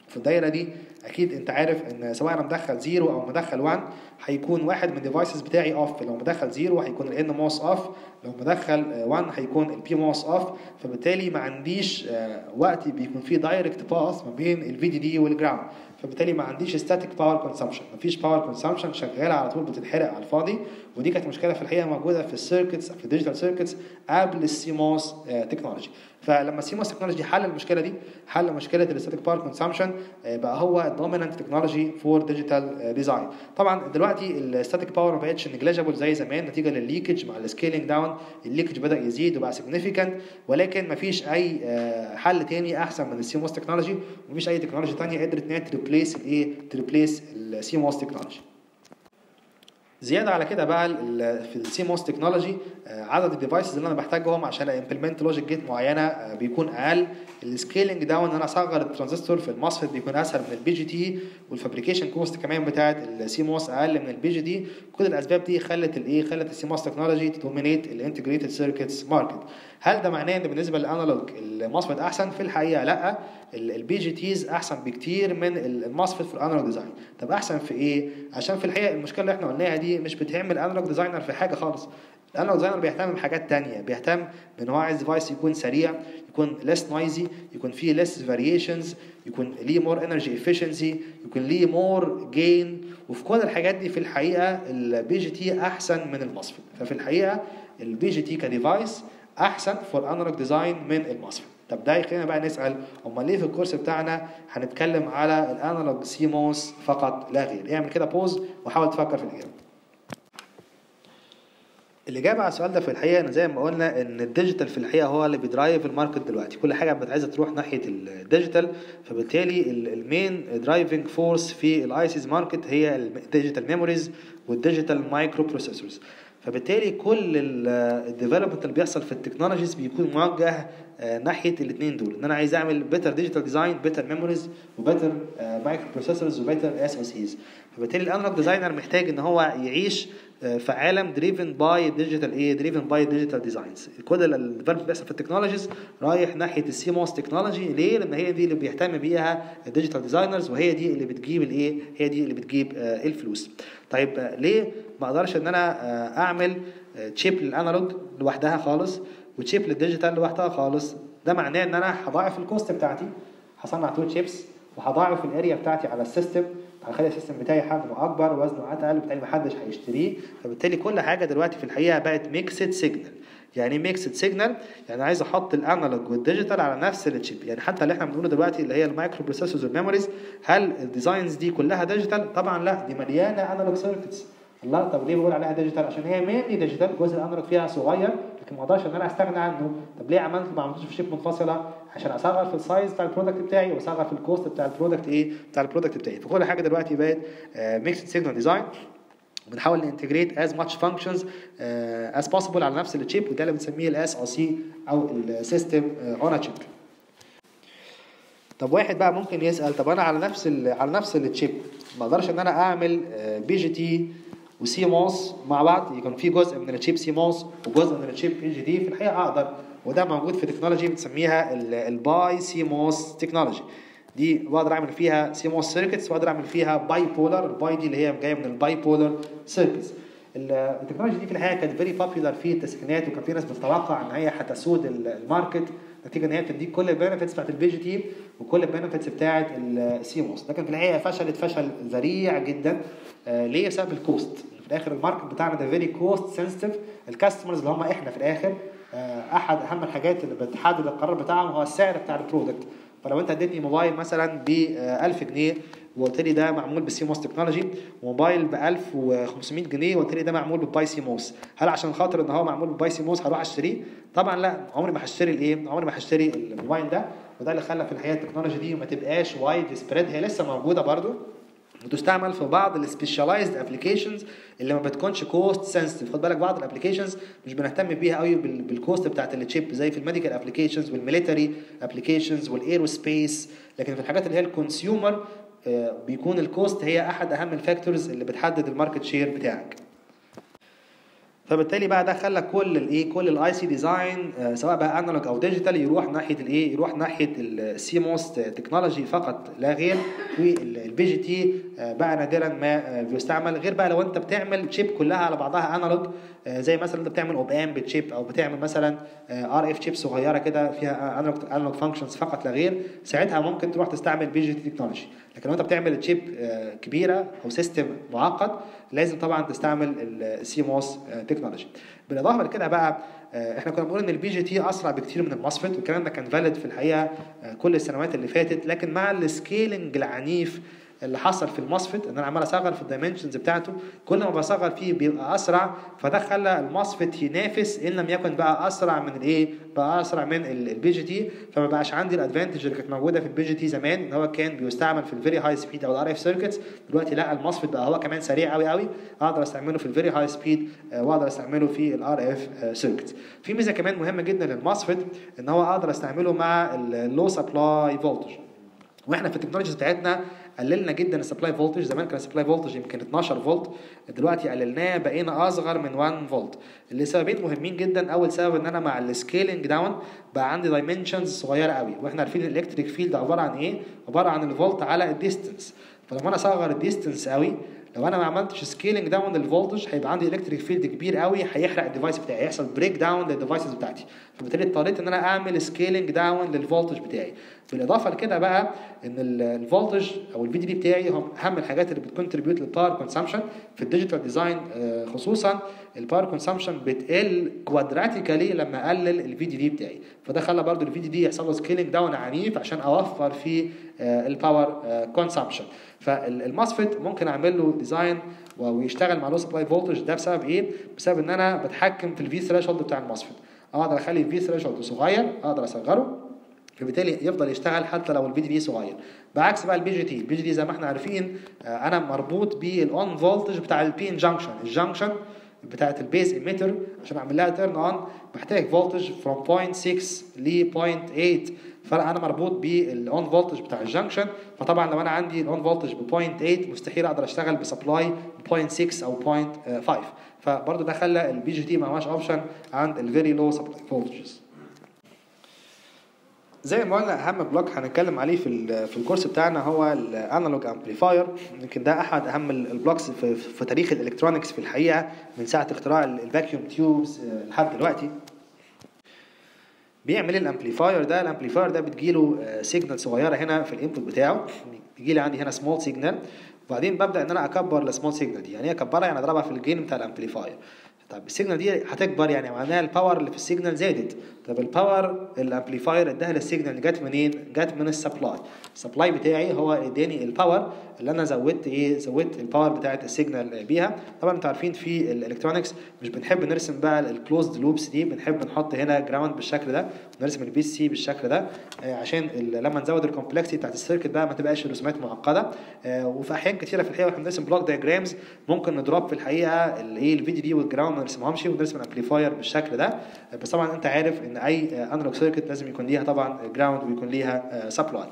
في الدايرة دي أكيد أنت عارف إن سواء أنا مدخل zero أو مدخل 1 هيكون واحد من ال devices بتاعي off لو مدخل zero هيكون ال NMOS off لو مدخل 1 هيكون ال PMOS off فبالتالي ما عنديش آه، وقت بيكون فيه direct path ما بين ال VDD وال ground فبالتالي ما عنديش static power consumption مفيش power consumption شغالة على طول بتتحرق على الفاضي. ودي كانت مشكلة في الحقيقة موجودة في ال circuits في ال digital circuits قبل ال CMOS technology فلما ال CMOS technology حل المشكلة دي حل مشكلة ال static power consumption بقى هو ال dominant technology for digital design طبعا دلوقتي ال static power ما بقتش negligible زي زمان نتيجة للليكج مع ال scaling down ال leakage بدأ يزيد وبقى significant ولكن مفيش أي آه، حل تاني أحسن من ال CMOS technology ومفيش أي technology تانية قدرت ان هي ت replace الايه ت replace ال CMOS technology زيادة على كده بقى في ال CMOS technology عدد ال devices اللي أنا بحتاجهم عشان implement logic gate معينة آه، بيكون أقل. ال scaling down إن أنا أصغر الترانزستور في ال MOSFET بيكون أسهل من ال BJT وال fabrication cost كمان بتاعت ال CMOS أقل من ال BJT كل الأسباب دي خلت الايه خلت ال CMOS technology ت dominate ال integrated circuits market هل ده معناه إن بالنسبة لل analog ال MOSFET أحسن؟ في الحقيقة لأ. ال BJTs أحسن بكتير من ال MOSFET في ال analog design. طب أحسن في إيه؟ عشان في الحقيقة المشكلة اللي إحنا قلناها دي مش بتهم ال analog designer في حاجة خالص. ال analog designer بيهتم بحاجات تانية. بيهتم بإن هو عايز device يكون سريع يكون less noisy يكون فيه less variations يكون ليه more energy efficiency يكون ليه more gain. وفي كل الحاجات دي في الحقيقة ال BJT أحسن من ال MOSFET ففي الحقيقة ال BJT ك device أحسن for analog design من ال MOSFET طب ده يخلينا بقى نسأل أمال ليه في الكورس بتاعنا هنتكلم على ال analog CMOS فقط لا غير؟ اعمل كده pause وحاول تفكر في الإجابة. الإجابة على السؤال ده في الحقيقة إن زي ما قلنا إن ال digital في الحقيقة هو اللي بي drive ال market دلوقتي، كل حاجة بقت عايزة تروح ناحية ال digital فبالتالي ال main driving force في ال ICs market هي ال digital memories وال digital microprocessors. فبالتالي كل ال development اللي بيحصل في ال technologies بيكون موجه آه، ناحية الاثنين دول. إن أنا عايز أعمل better digital design better memories و better microprocessors و better SoCs فبالتالي ال analog designer محتاج إن هو يعيش في عالم driven by digital إيه؟ driven by digital designs كل ال development بيحصل في ال technologies رايح ناحية ال CMOS technology ليه؟ لأن هي دي اللي بيهتم بيها ال digital designers وهي دي اللي بتجيب الايه؟ هي دي اللي بتجيب آه، الفلوس. طيب آه، ليه ما أقدرش إن أنا آه، أعمل chip لل analog لوحدها خالص و chip لل digital لوحدها خالص؟ ده معناه إن أنا هضاعف ال cost بتاعتي. هصنع two chips وهضاعف ال area بتاعتي على ال system هخلي ال system بتاعي حجمه أكبر وزنه أتقل وبالتالي محدش هيشتريه. فبالتالي كل حاجة دلوقتي في الحقيقة بقت mixed signal يعني mixed signal يعني عايز أحط ال analog وال digital على نفس ال chip يعني حتى اللي إحنا بنقوله دلوقتي اللي هي ال microprocessors وال memories هل ال designs دي كلها digital طبعا لا دي مليانة analog circuits الله طب ليه بقول عليها digital عشان هي mainly digital جزء ال analog فيها صغير لكن ما أقدرش إن أنا أستغنى عنه. طب ليه عملت ما عملتوش في chip منفصلة؟ عشان أصغر في ال size بتاع ال product بتاعي وأصغر في ال cost بتاع ال product إيه بتاع ال product بتاعي. فكل حاجة دلوقتي بقت mixed signal design بنحاول ن integrate as much functions as possible على نفس ال chip وده اللي بنسميه ال SoC أو ال system on chip طب واحد بقى ممكن يسأل طب أنا على نفس على نفس ال chip ما أقدرش إن أنا أعمل BJT و CMOS مع بعض يكون في جزء من ال chip CMOS وجزء من ال chip BJT في الحقيقة أقدر. وده موجود في technology بنسميها ال BiCMOS technology دي بقدر أعمل فيها CMOS circuits واقدر أعمل فيها bipolar ال Bi دي اللي هي جاية من ال bipolar circuits ال technology دي في الحقيقة كانت very popular في التسعينات وكان في ناس بتتوقع إن هي هتسود ال market نتيجة إن هي بتديك كل ال benefits بتاعت ال BJT وكل ال benefits بتاعت ال CMOS لكن في الحقيقة فشلت فشل ذريع جدا آه ليه؟ بسبب ال cost في الآخر ال market بتاعنا ده very cost sensitive ال customers اللي هم إحنا في الآخر أحد أهم الحاجات اللي بتحدد القرار بتاعهم هو السعر بتاع ال product. فلو أنت اديتني موبايل مثلا ب 1000 جنيه وقلت لي ده معمول بال CMOS technology وموبايل ب 1500 جنيه وقلت لي ده معمول بال BiCMOS. هل عشان خاطر إن هو معمول بال BiCMOS هروح أشتريه؟ طبعا لا عمري ما هشتري الإيه؟ عمري ما هشتري الموبايل ده. وده اللي خلى في الحقيقة ال technology دي ما تبقاش widespread هي لسه موجودة برضو. بتستعمل في بعض ال specialized applications اللي ما بتكونش cost sensitive خد بالك بعض ال applications مش بنهتم بيها قوي بال cost بتاعت ال chip زي في ال medical applications وال military applications وال aerospace لكن في الحاجات اللي هي ال consumer بيكون ال cost هي أحد أهم ال factors اللي بتحدد ال market share بتاعك. فبالتالي بقى ده خلى كل الايه كل ال IC design سواء بقى analog أو digital يروح ناحية الايه يروح ناحية ال CMOS technology فقط لا غير وال BJT بقى نادرا ما بيستعمل. غير بقى لو انت بتعمل chip كلها على بعضها analog زي مثلا انت بتعمل op-amp chip أو بتعمل مثلا RF chip صغيرة كده فيها analog analog functions فقط لا غير ساعتها ممكن تروح تستعمل BJT technology لكن لو انت بتعمل chip كبيرة أو system معقد لازم طبعا تستعمل ال CMOS technology بالإضافة لكده بقى إحنا كنا بنقول إن ال BJT أسرع بكتير من ال MOSFET والكلام ده كان valid في الحقيقة كل السنوات اللي فاتت لكن مع ال scaling العنيف اللي حصل في ال MOSFET إن أنا عمال أصغر في ال dimensions بتاعته. كل ما بصغر فيه بيبقى أسرع فده خلى ال MOSFET ينافس إن لم يكن بقى أسرع من الإيه؟ بقى أسرع من ال BJT. فما بقاش عندي ال advantage اللي كانت موجودة في ال BJT زمان إن هو كان بيستعمل في ال very high speed أو ال RF circuits دلوقتي لا ال MOSFET بقى هو كمان سريع قوي قوي أقدر أستعمله في ال very high speed وأقدر أستعمله في ال RF circuits في ميزة كمان مهمة جدا لل MOSFET إن هو أقدر أستعمله مع ال low supply voltage وإحنا في ال technologies بتاعتنا قللنا جدا ال supply voltage زمان كان ال supply voltage يمكن 12 فولت. دلوقتي قللناه بقينا أصغر من 1 فولت. لسببين مهمين جدا أول سبب إن أنا مع ال scaling down بقى عندي dimensions صغيرة قوي. وإحنا عارفين ال electric field عبارة عن إيه؟ عبارة عن الفولت على ال distance فلما أنا أصغر ال distance قوي لو أنا ما عملتش scaling down لل voltage هيبقى عندي electric field كبير قوي هيحرق ال device بتاعي هيحصل breakdown لل devices بتاعتي. فبالتالي اضطريت إن أنا أعمل scaling down لل voltage بتاعي. بالإضافة لكده بقى إن ال voltage أو ال VDD بتاعي هم أهم الحاجات اللي بت contribute لل power consumption في ال digital design خصوصا ال power consumption بتقل quadratically لما أقلل ال VDD بتاعي. فده خلى برضو ال VDD يحصل له scaling down عنيف عشان أوفر في ال power consumption فال MOSFET ممكن أعمل له design ويشتغل مع low supply voltage ده بسبب إيه؟ بسبب إن أنا بتحكم في ال V threshold بتاع ال MOSFET أقدر أخلي ال V threshold صغير أقدر أصغره فبالتالي يفضل يشتغل حتى لو ال VDD صغير. بعكس بقى ال BJT ال BJT زي ما إحنا عارفين أنا مربوط بال on voltage بتاع ال PN junction ال junction بتاعت ال base emitter عشان أعمل لها turn on محتاج voltage from 0.6 ل 0.8 فانا مربوط بال on voltage بتاع ال junction فطبعا لو أنا عندي ال on voltage ب 0.8 مستحيل أقدر أشتغل ب supply ب 0.6 أو 0.5 فبرضه ده خلى ال BJT مش option عند ال very low supply voltages زي ما قلنا أهم block هنتكلم عليه في في ال course بتاعنا هو ال analog amplifier يمكن ده أحد أهم ال blocks في, في تاريخ ال electronics في الحقيقة من ساعة اختراع ال vacuum tubes لحد دلوقتي. بيعمل ال amplifier ده ال amplifier ده بتجيله signal صغيرة هنا في ال input بتاعه. بيجي لي عندي هنا small signal وبعدين ببدأ إن أنا أكبر ال small signal دي. يعني إيه اكبرها يعني اضربها في ال gain بتاع ال amplifier طب ال signal دي هتكبر يعني معناها ال power اللي في ال signal زادت. طب ال power ال amplifier اداها لل signal جت منين؟ جت من ال supply ال supply بتاعي هو اداني ال power اللي أنا زودت إيه زودت ال power بتاعت ال signal بيها. طبعا أنتوا عارفين في ال electronics مش بنحب نرسم بقى ال closed loops دي بنحب نحط هنا ground بالشكل ده ونرسم ال DC بالشكل ده عشان لما نزود ال complexity بتاعت ال circuit بقى ما تبقاش الرسومات معقدة. وفي أحيان كتيرة في الحقيقة وإحنا بنرسم block diagrams ممكن نضرب في الحقيقة الايه ال VDD وال ground ما نرسمهمش ونرسم ال amplifier بالشكل ده. بس طبعا أنت عارف إن أي analog circuit لازم يكون ليها طبعا ground ويكون ليها supply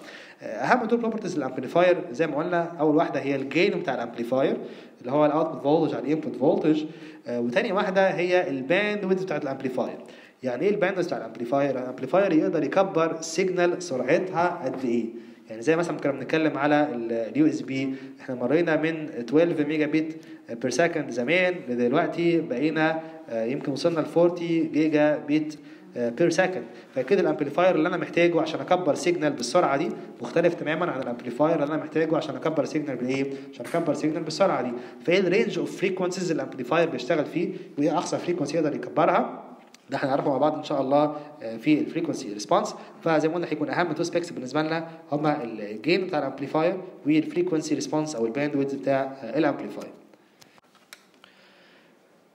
أهم دول properties ال amplifier زي ما قلنا أول واحدة هي ال gain بتاع ال amplifier اللي هو ال output voltage على ال input voltage وتاني واحدة هي ال bandwidth بتاعت ال amplifier يعني إيه ال band بتاع ال amplifier ال amplifier يقدر يكبر signal سرعتها قد إيه؟ يعني زي مثلا كنا بنتكلم على ال USB. إحنا مرينا من 12 megabit per second زمان لدلوقتي بقينا يمكن وصلنا ل 40 جيجا بت per second فكده ال amplifier اللي أنا محتاجه عشان أكبر signal بالسرعة دي مختلف تماما عن ال amplifier اللي أنا محتاجه عشان أكبر signal بالإيه؟ عشان أكبر signal بالسرعة دي. فإيه ال range of frequencies ال amplifier بيشتغل فيه وإيه أقصى frequency يقدر يكبرها؟ ده هنعرفه مع بعض إن شاء الله في ال frequency response فزي ما قلنا هيكون أهم two specs بالنسبة لنا هما ال gain بتاع ال amplifier وال frequency response أو ال bandwidth بتاع ال amplifier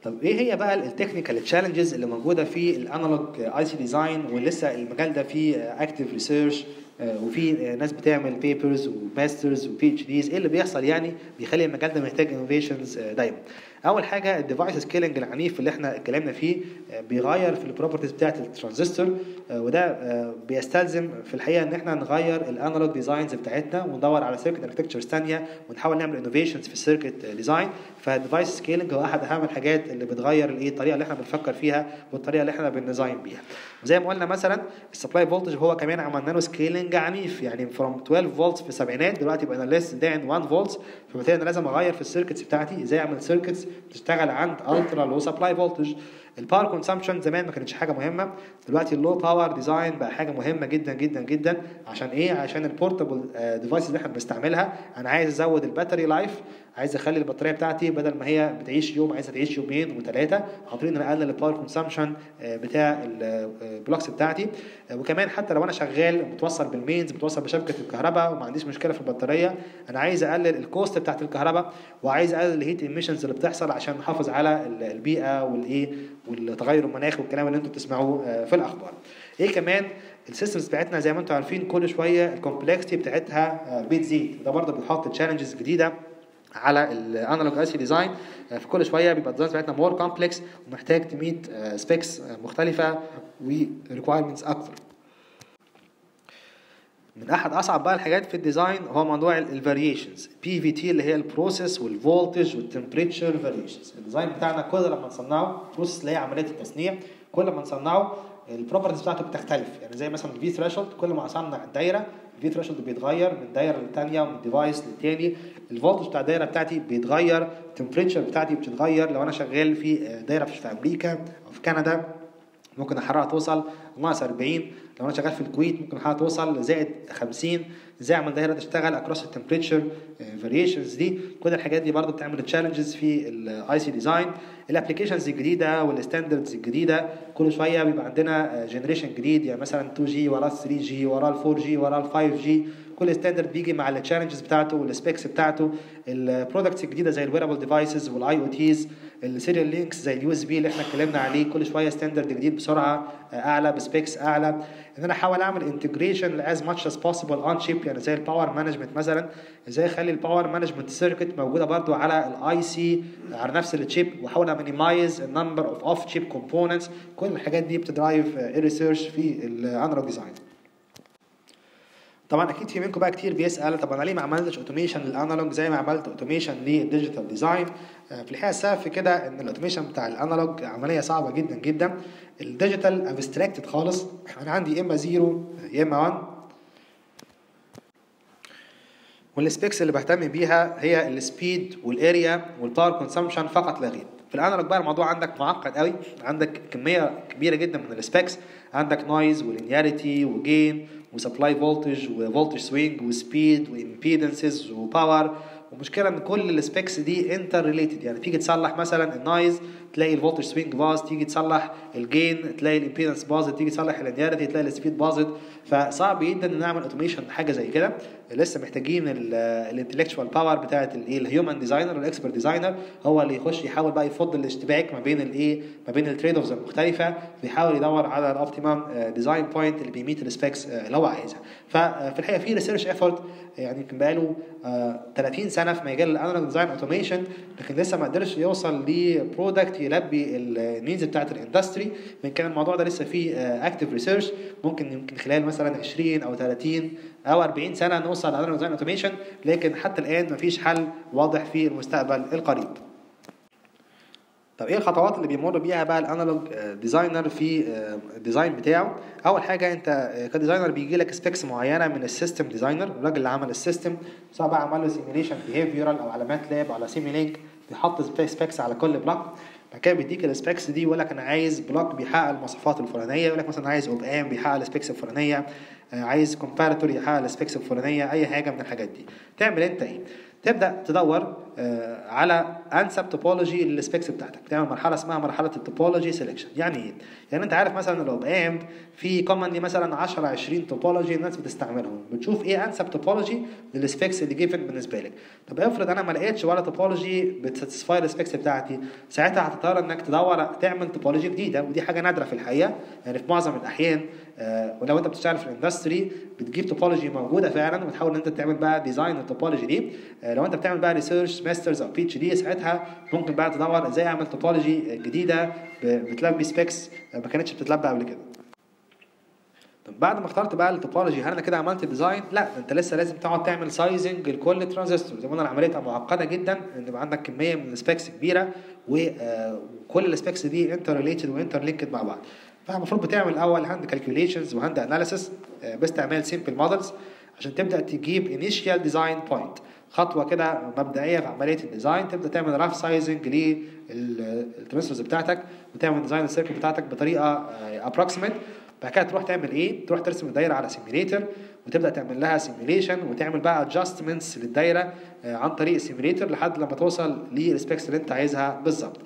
طب إيه هي بقى ال technical challenges اللي موجودة في ال analog IC design ولسه المجال ده فيه active research وفي ناس بتعمل papers و masters و PhDs إيه اللي بيحصل يعني بيخلي المجال ده محتاج innovations دايما؟ أول حاجة ال device scaling العنيف اللي إحنا اتكلمنا فيه بيغير في ال properties بتاعة الترانزستور وده بيستلزم في الحقيقة إن إحنا نغير ال analog designs بتاعتنا وندور على circuit architectures ثانية ونحاول نعمل innovations في ال circuit design فال device scaling هو أحد أهم الحاجات اللي بتغير الإيه الطريقة اللي إحنا بنفكر فيها والطريقة اللي إحنا بن design بيها. زي ما قلنا مثلا ال supply voltage هو كمان عملنا له scaling عنيف يعني from 12 فولتس في السبعينات دلوقتي بقينا less than 1 فولتس فبالتالي أنا لازم أغير في ال circuits بتاعتي. إزاي أعمل circuits تشتغل عند ultra low supply voltage ال power consumption زمان ما كانتش حاجة مهمة. دلوقتي ال low power design بقى حاجة مهمة جدا جدا جدا. عشان إيه؟ عشان ال portable devices اللي إحنا بنستعملها. أنا عايز أزود ال battery life عايز أخلي البطاريه بتاعتي بدل ما هي بتعيش يوم عايزها تعيش يومين وثلاثه طريق إن أنا أقلل ال power consumption بتاع ال blocks بتاعتي. وكمان حتى لو أنا شغال متوصل بال mains متوصل بشبكة الكهرباء وما عنديش مشكلة في البطارية. أنا عايز أقلل ال cost بتاعت الكهرباء وعايز أقلل ال heat emissions اللي بتحصل عشان نحافظ على البيئة والايه والتغير المناخي والكلام اللي أنتم بتسمعوه في الأخبار. إيه كمان؟ ال systems بتاعتنا زي ما أنتم عارفين كل شوية ال complexity بتاعتها بتزيد. ده برضه بيحط challenges جديدة على ال analog IC design في كل شوية بيبقى ال design بتاعتنا more complex ومحتاج ت meet specs مختلفة و requirements أكتر. من أحد أصعب بقى الحاجات في ال design هو موضوع ال variations PVT اللي هي البروسيس والفولتج والتمبريتشر فاريشنز الديزاين بتاعنا كل لما نصنعه process اللي هي عملية التصنيع كل ما نصنعه ال properties بتاعته بتختلف. يعني زي مثلا ال V threshold كل ما اصنع الدايرة ال V threshold بيتغير من دايرة للثانيه ومن device للتاني ال voltage بتاع الدايرة بتاعتي بيتغير ال temperature بتاعتي بتتغير. لو أنا شغال في دايرة في أمريكا أو في كندا ممكن الحراره توصل ناقص 40 لو أنا شغال في الكويت ممكن الحرارة توصل زائد 50 إزاي اعمل دايره تشتغل across ال temperature variations دي. كل الحاجات دي برضه بتعمل challenges في ال IC design ال applications الجديدة وال standards الجديدة كل شوية بيبقى عندنا generation جديد. يعني مثلا 2G وراه 3G وراه 4G وراه 5G كل standard بيجي مع ال challenges بتاعته وال specs بتاعته. ال products الجديدة زي ال wearable devices وال IoTs ال serial links زي ال USB اللي إحنا اتكلمنا عليه كل شوية standard جديد بسرعة أعلى ب specs أعلى. ان أنا أحاول أعمل integration as much as possible on chip يعني زي ال power management مثلا. إزاي أخلي ال power management circuit موجودة برضو على ال IC على نفس ال chip وأحاول ا minimize ال number of off chip components كل الحاجات دي بت drive research في ال analog design طبعا أكيد في منكم بقى كتير بيسأل طب أنا ليه ما عملتش automation لل analog زي ما عملت automation لل digital design في الحقيقة السبب في كده إن ال automation بتاع ال analog عملية صعبة جدا جدا. ال digital abstracted خالص. أنا عندي يا إما zero يا إما 1 وال specs اللي بهتم بيها هي ال speed وال area وال power consumption فقط لا غير. في ال analog بقى الموضوع عندك معقد قوي. عندك كمية كبيرة جدا من ال specs عندك نويز ولينياريتي وجين وسبلاي فولتج وفولتج سوينج وسبيد وامبيدنسز وباور ومشكلة إن كل ال specs دي inter-related يعني تيجي تصلح مثلا ال noise تلاقي ال voltage swing باظ تيجي تصلح ال gain تلاقي ال impedance باظت تيجي تصلح ال linearity تلاقي ال speed باظت. فصعب جدا إن نعمل automation حاجة زي كده. لسه محتاجين ال intellectual power بتاعت الايه ال human designer وال expert designer هو اللي يخش يحاول بقى يفض الاشتباك ما بين الايه ما بين ال trade-offs المختلفة ويحاول يدور على ال optimum design point اللي بي meet ال specs اللي هو عايزها. ففي الحقيقة في research effort يعني يمكن بقاله 30 سنة في مجال ال analog design automation لكن لسه ما قدرش يوصل ل product يلبي ال needs بتاعت ال industry يمكن الموضوع ده لسه فيه active research ممكن يمكن خلال مثلا 20 أو 30 أو 40 سنة نوصل ل analog design automation لكن حتى الآن مفيش حل واضح في المستقبل القريب. طب إيه الخطوات اللي بيمر بيها بقى ال analog designer في ال design بتاعه؟ أول حاجة أنت ك designer بيجي لك specs معينة من ال system designer الراجل اللي عمل ال system سواء بقى عمل له simulation behavioral أو على MATLAB على Simulink بيحط specs على كل block بعد كده بيديك ال specs دي يقول لك أنا عايز block بيحقق المواصفات الفلانية يقول لك مثلا عايز op amp بيحقق ال specs الفلانية عايز comparator يحقق ال specs الفلانية أي حاجة من الحاجات دي. تعمل أنت إيه؟ تبدأ تدور على أنسب topology لل specs بتاعتك. تعمل مرحلة اسمها مرحلة ال topology selection يعني إيه؟ يعني أنت عارف مثلا الأوب amp في commonly مثلا 10 20 topology الناس بتستعملهم. بتشوف إيه أنسب topology لل specs اللي given بالنسبة لك. طب افرض أنا ما لقيتش ولا topology بت satisfy ال specs بتاعتي ساعتها هتضطر إنك تدور تعمل topology جديدة. ودي حاجة نادرة في الحقيقة. يعني في معظم الأحيان آه ولو أنت بتشتغل في ال industry بتجيب topology موجودة فعلا وتحاول إن أنت تعمل بقى design ال topology دي. آه لو أنت بتعمل بقى research masters أو PhD ساعتها ممكن بقى تدور إزاي أعمل topology جديدة بتلبي specs ما كانتش بتتلبى قبل كده. طب بعد ما اخترت بقى ال topology هل أنا كده عملت design؟ لا أنت لسه لازم تقعد تعمل sizing لكل ترانزستور زي ما قلنا العملية معقدة جدا إن يبقى عندك كمية من ال specs كبيرة وكل ال specs دي inter-related و inter-linked مع بعض. فالمفروض بتعمل الأول hand calculations و hand analysis باستعمال simple models عشان تبدأ تجيب initial design point خطوة كده مبدئية في عملية ال design تبدأ تعمل rough sizing لل transistors بتاعتك وتعمل design ال circuit بتاعتك بطريقة approximate بعد كده تروح تعمل إيه؟ تروح ترسم الدايرة على simulator وتبدأ تعمل لها simulation وتعمل بقى adjustments للدايرة آه، عن طريق ال simulator لحد لما توصل لل specs اللي أنت عايزها بالظبط.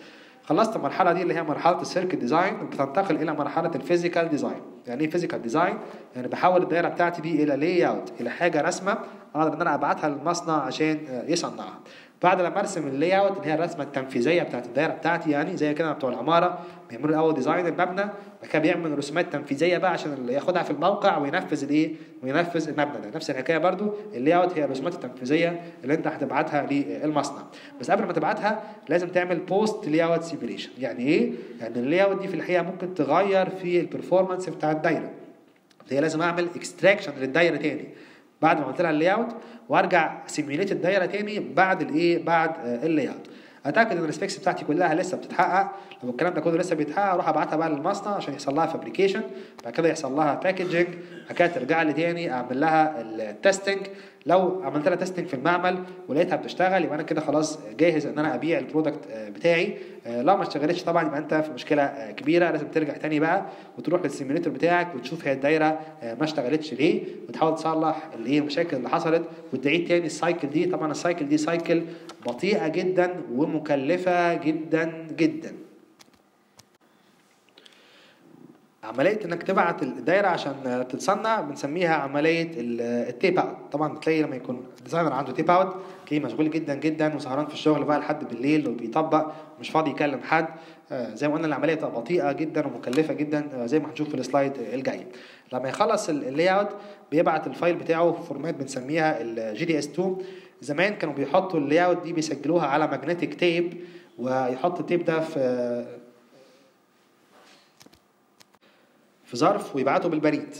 خلصت المرحلة دي اللي هي مرحلة ال circuit design بتنتقل إلى مرحلة ال physical design يعني إيه physical design يعني بحول الدايرة بتاعتي دي إلى layout إلى حاجة رسمة أقدر إن أنا أبعتها للمصنع عشان آه، يصنعها. بعد لما ارسم ال layout اللي هي الرسمة التنفيذية بتاعت الدايرة بتاعتي يعني زي كده بتوع العمارة بيعملوا الأول design المبنى بعد كده بيعمل رسومات تنفيذية بقى عشان ياخدها في الموقع وينفذ الايه؟ وينفذ المبنى ده. نفس الحكاية برضو ال layout هي الرسومات التنفيذية اللي انت هتبعتها للمصنع. بس قبل ما تبعتها لازم تعمل post layout simulation يعني إيه؟ يعني ال layout دي في الحقيقة ممكن تغير في ال performance بتاع الدايرة. هي لازم اعمل extraction للدايرة تاني. بعد ما عملت لها ال layout وارجع simulate الدايرة تاني بعد الايه؟ بعد آه، ال layout أتأكد إن ال specs بتاعتي كلها لسه بتتحقق. لو الكلام ده كله لسه بيتحقق أروح أبعتها بقى للمصنع عشان يحصل لها fabrication بعد كده يحصل لها packaging بعد كده ترجع لي تاني أعمل لها ال testing لو عملت لها testing في المعمل ولقيتها بتشتغل يبقى أنا كده خلاص جاهز إن أنا أبيع ال product آه، بتاعي. آه، لو ما اشتغلتش طبعا يبقى أنت في مشكلة آه، كبيرة. لازم ترجع تاني بقى وتروح لل simulator بتاعك وتشوف هي الدايرة ما اشتغلتش ليه وتحاول تصلح الايه المشاكل اللي حصلت وتعيد تاني ال cycle دي. طبعا ال cycle دي cycle بطيئة جدا ومكلفة جدا جدا. عملية إنك تبعت الدايرة عشان تتصنع بنسميها عملية ال- ال tape out. طبعا بتلاقي لما يكون designer عنده tape out تلاقيه مشغول جدا جدا وسهران في الشغل بقى لحد بالليل وبيطبق مش فاضي يكلم حد. آه، زي ما قلنا العملية بتبقى بطيئة جدا ومكلفة جدا آه، زي ما هنشوف في ال slide الجاي. لما يخلص ال layout بيبعت ال file بتاعه في format بنسميها ال GDS 2 زمان كانوا بيحطوا ال layout دي بيسجلوها على magnetic tape ويحط ال tape ده في في ظرف ويبعته بالبريد.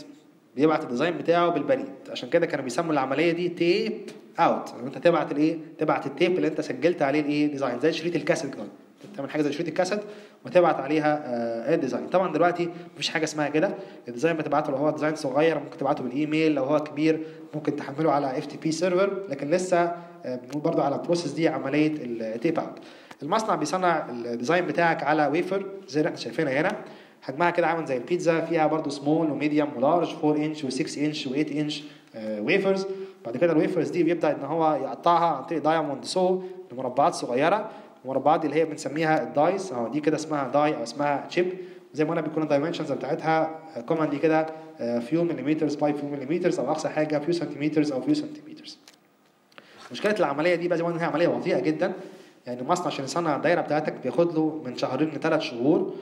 بيبعت ال design بتاعه بالبريد. عشان كده كانوا بيسموا العملية دي tape out ان انت تبعت الايه؟ تبعت ال tape اللي انت سجلت عليه الايه؟ design زي شريط الكاسيت كده. تعمل حاجة زي شريط الكاسيت وتبعت عليها آه ال design طبعا دلوقتي مفيش حاجة اسمها كده. ال design بتبعته لو هو design صغير ممكن تبعته بالإيميل. لو هو كبير ممكن تحمله على FTP server لكن لسه آه بنقول برضو على ال process دي عملية ال tape out المصنع بيصنع ال design بتاعك على ويفر زي اللي إحنا شايفينها هنا. حجمها كده عامل زي البيتزا فيها برضو small و medium و large 4 انش و6 انش و8 انش wafers بعد كده ال wafers دي بيبدأ إن هو يقطعها عن طريق diamond saw لمربعات صغيرة. المربعات اللي هي بنسميها ال dice أهو دي كده اسمها die أو اسمها chip زي ما قلنا بيكون ال dimensions بتاعتها common دي كده few millimeters by few millimeters أو أقصى حاجة few centimeters أو few centimeters مشكلة العملية دي بقى زي ما هي عملية بطيئة جدا. يعني المصنع عشان يصنع الدايرة بتاعتك بياخد له من شهرين لثلاث شهور. آه،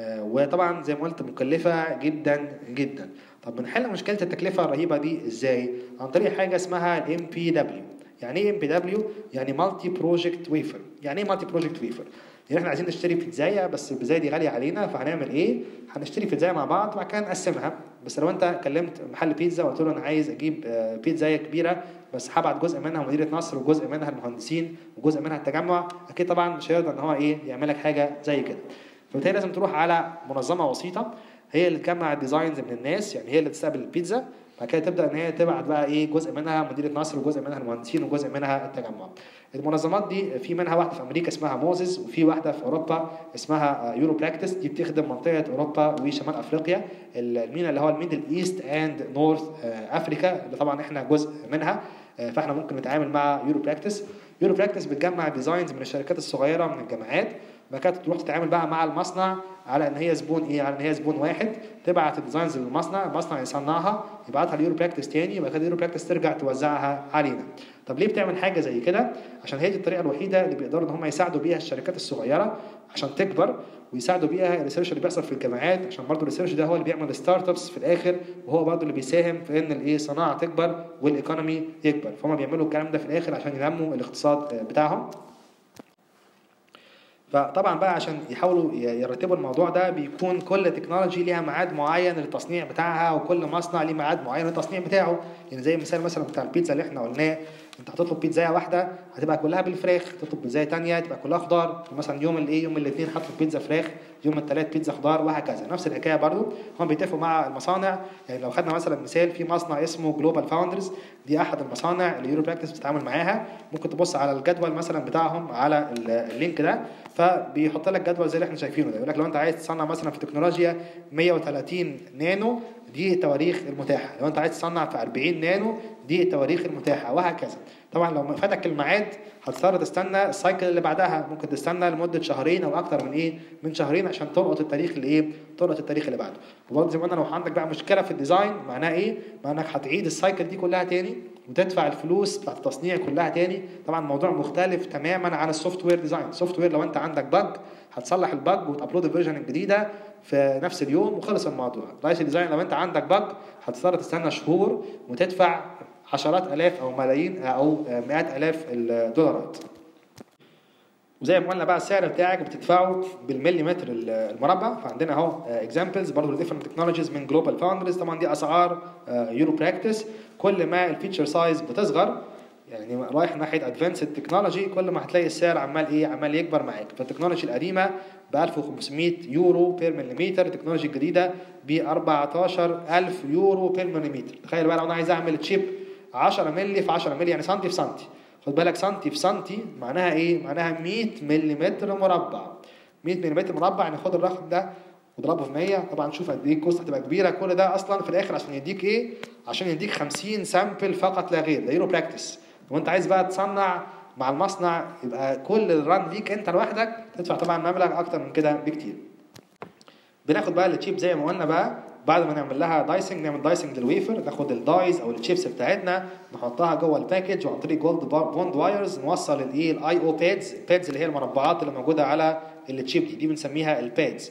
وطبعا زي ما قلت مكلفة جدا جدا. طب بنحل مشكلة التكلفة الرهيبة دي إزاي؟ عن طريق حاجة اسمها ال MPW يعني إيه MPW يعني multi project wafer يعني إيه multi project wafer يعني إحنا عايزين نشتري بيتزاية بس البيتزاية دي غالية علينا فهنعمل إيه؟ هنشتري بيتزاية مع بعض وبعد كده نقسمها بس لو أنت كلمت محل بيتزا وقلت له أنا عايز أجيب آه، بيتزاية كبيرة بس هبعت جزء منها مدينة نصر وجزء منها المهندسين وجزء منها التجمع أكيد طبعا مش هيقدر إن هو إيه؟ يعمل لك حاجة زي كده. فبالتالي لازم تروح على منظمة وسيطة هي اللي تجمع ال designs من الناس يعني هي اللي تستقبل البيتزا بعد كده تبدأ إن هي تبعت بقى إيه جزء منها مدينة نصر وجزء منها المهندسين وجزء منها التجمع. المنظمات دي في منها واحدة في أمريكا اسمها MOSIS وفي واحدة في أوروبا اسمها Europractice دي بتخدم منطقة أوروبا وشمال أفريقيا ال MENA اللي هو ال Middle East and North Africa اللي طبعا إحنا جزء منها فإحنا ممكن نتعامل مع Europractice Europractice بتجمع designs من الشركات الصغيرة من الجامعات بعد تروح تتعامل بقى مع المصنع على إن هي زبون إيه؟ على إن هي زبون واحد. تبعت ال designs للمصنع المصنع يصنعها يبعتها ل Europractice تاني وبعد كده Europractice ترجع توزعها علينا. طب ليه بتعمل حاجة زي كده؟ عشان هي دي الطريقة الوحيدة اللي بيقدروا إن هم يساعدوا بيها الشركات الصغيرة عشان تكبر ويساعدوا بيها ال research اللي بيحصل في الجامعات عشان برضه ال research ده هو اللي بيعمل startups في الآخر وهو برضه اللي بيساهم في إن الإيه؟ الصناعه تكبر وال economy يكبر. فهم بيعملوا الكلام ده في الآخر عشان ينموا الاقتصاد بتاعهم. فطبعا بقى عشان يحاولوا يرتبوا الموضوع ده بيكون كل technology ليها ميعاد معين للتصنيع بتاعها وكل مصنع ليه ميعاد معين للتصنيع بتاعه. يعني زي مثال مثلا بتاع البيتزا اللي إحنا قلناه. انت هتطلب بيتزايه واحدة هتبقى كلها بالفراخ. تطلب بيتزايه تانية تبقى كلها خضار. مثلا يوم الايه يوم الاثنين هطلب بيتزا فراخ يوم الثلاث بيتزا خضار وهكذا. نفس الحكاية برضو. هم بيتفقوا مع المصانع. يعني لو خدنا مثلا مثال في مصنع اسمه GlobalFoundries دي أحد المصانع اللي يورو بتتعامل معاها. ممكن تبص على الجدول مثلا بتاعهم على ال link ده. فبيحط لك جدول زي اللي إحنا شايفينه ده. يقول لك لو انت عايز تصنع مثلا في تكنولوجيا 130 نانو دي التواريخ المتاحة. لو انت عايز تصنع في 40 نانو دي التواريخ المتاحة وهكذا. طبعا لو فاتك الميعاد هتضطر تستنى ال cycle اللي بعدها. ممكن تستنى لمدة شهرين أو أكتر من إيه من شهرين عشان تلقط التاريخ اللي إيه تلقط التاريخ اللي بعده. وبرضه زي ما قلنا لو عندك بقى مشكلة في ال design معناها إيه؟ معناها إنك هتعيد ال cycle دي كلها تاني وتدفع الفلوس بتاعت التصنيع كلها تاني. طبعا الموضوع مختلف تماما عن ال software design ال software لو أنت عندك bug هتصلح ال bug وت upload ال version الجديدة في نفس اليوم وخلص الموضوع. ال IC design لو أنت عندك bug هتضطر تستنى شهور وتدفع عشرات آلاف أو ملايين أو مئات آلاف الدولارات. وزي ما قلنا بقى السعر بتاعك بتدفعه بالمليمتر المربع. فعندنا أهو examples برضه different technologies من GlobalFoundries طبعا دي أسعار Europractice كل ما ال feature size بتصغر يعني رايح ناحية advanced technology كل ما هتلاقي السعر عمال إيه؟ عمال يكبر معاك. فالتكنولوجي القديمة ب 1500 يورو per مليمتر التكنولوجي الجديدة ب 14000 يورو per مليمتر تخيل بقى لو أنا عايز أعمل chip 10 مللي في 10 مللي يعني سنتي في سنتي. خد بالك سنتي في سنتي معناها إيه؟ معناها 100 ملم مربع. 100 ملم مربع يعني خد الرقم ده واضربه في 100 طبعا شوف قد إيه ال cost هتبقى كبيرة. كل ده أصلا في الآخر عشان يديك إيه؟ عشان يديك 50 sample فقط لا غير. ده Europractice وانت عايز بقى تصنع مع المصنع يبقى كل ال run ليك أنت لوحدك تدفع طبعا مبلغ أكتر من كده بكتير. بناخد بقى ال chip زي ما قلنا بقى. بعد ما نعمل لها dicing نعمل dicing لل wafer ناخد ال dies أو الشيبس بتاعتنا نحطها جوه ال package وعن طريق gold bond wires نوصل الايه ال I/O pads ال pads اللي هي المربعات اللي موجودة على ال chip دي دي بنسميها ال pads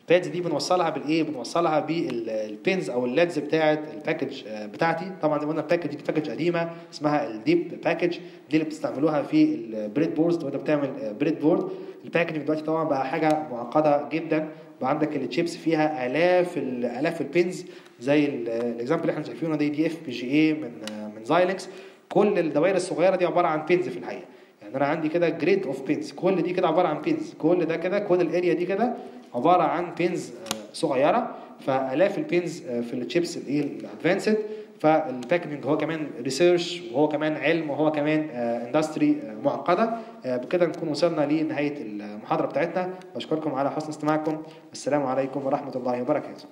ال pads دي بنوصلها بالايه بنوصلها بال pins أو ال leads بتاعه ال package بتاعتي. طبعا زي ما قلنا ال package دي package قديمة اسمها ال DIP package دي اللي بتستعملوها في ال breadboards وانت بتعمل breadboard ال packaging دلوقتي طبعا بقى حاجة معقدة جدا. بقى عندك التشيبس فيها آلاف آلاف ال pins زي ال example اللي إحنا شايفينه دي دي FPGA من من Xilinx كل الدوائر الصغيرة دي عبارة عن pins في الحقيقة. يعني أنا عندي كده grid of pins كل دي كده عبارة عن pins كل ده كده كل ال area دي كده عبارة عن pins صغيرة. فآلاف ال pins في التشيبس الإيه ال advanced فال packaging هو كمان research وهو كمان علم وهو كمان industry معقدة. بكده نكون وصلنا لنهاية المحاضرة بتاعتنا. بشكركم على حسن استماعكم. السلام عليكم ورحمة الله وبركاته.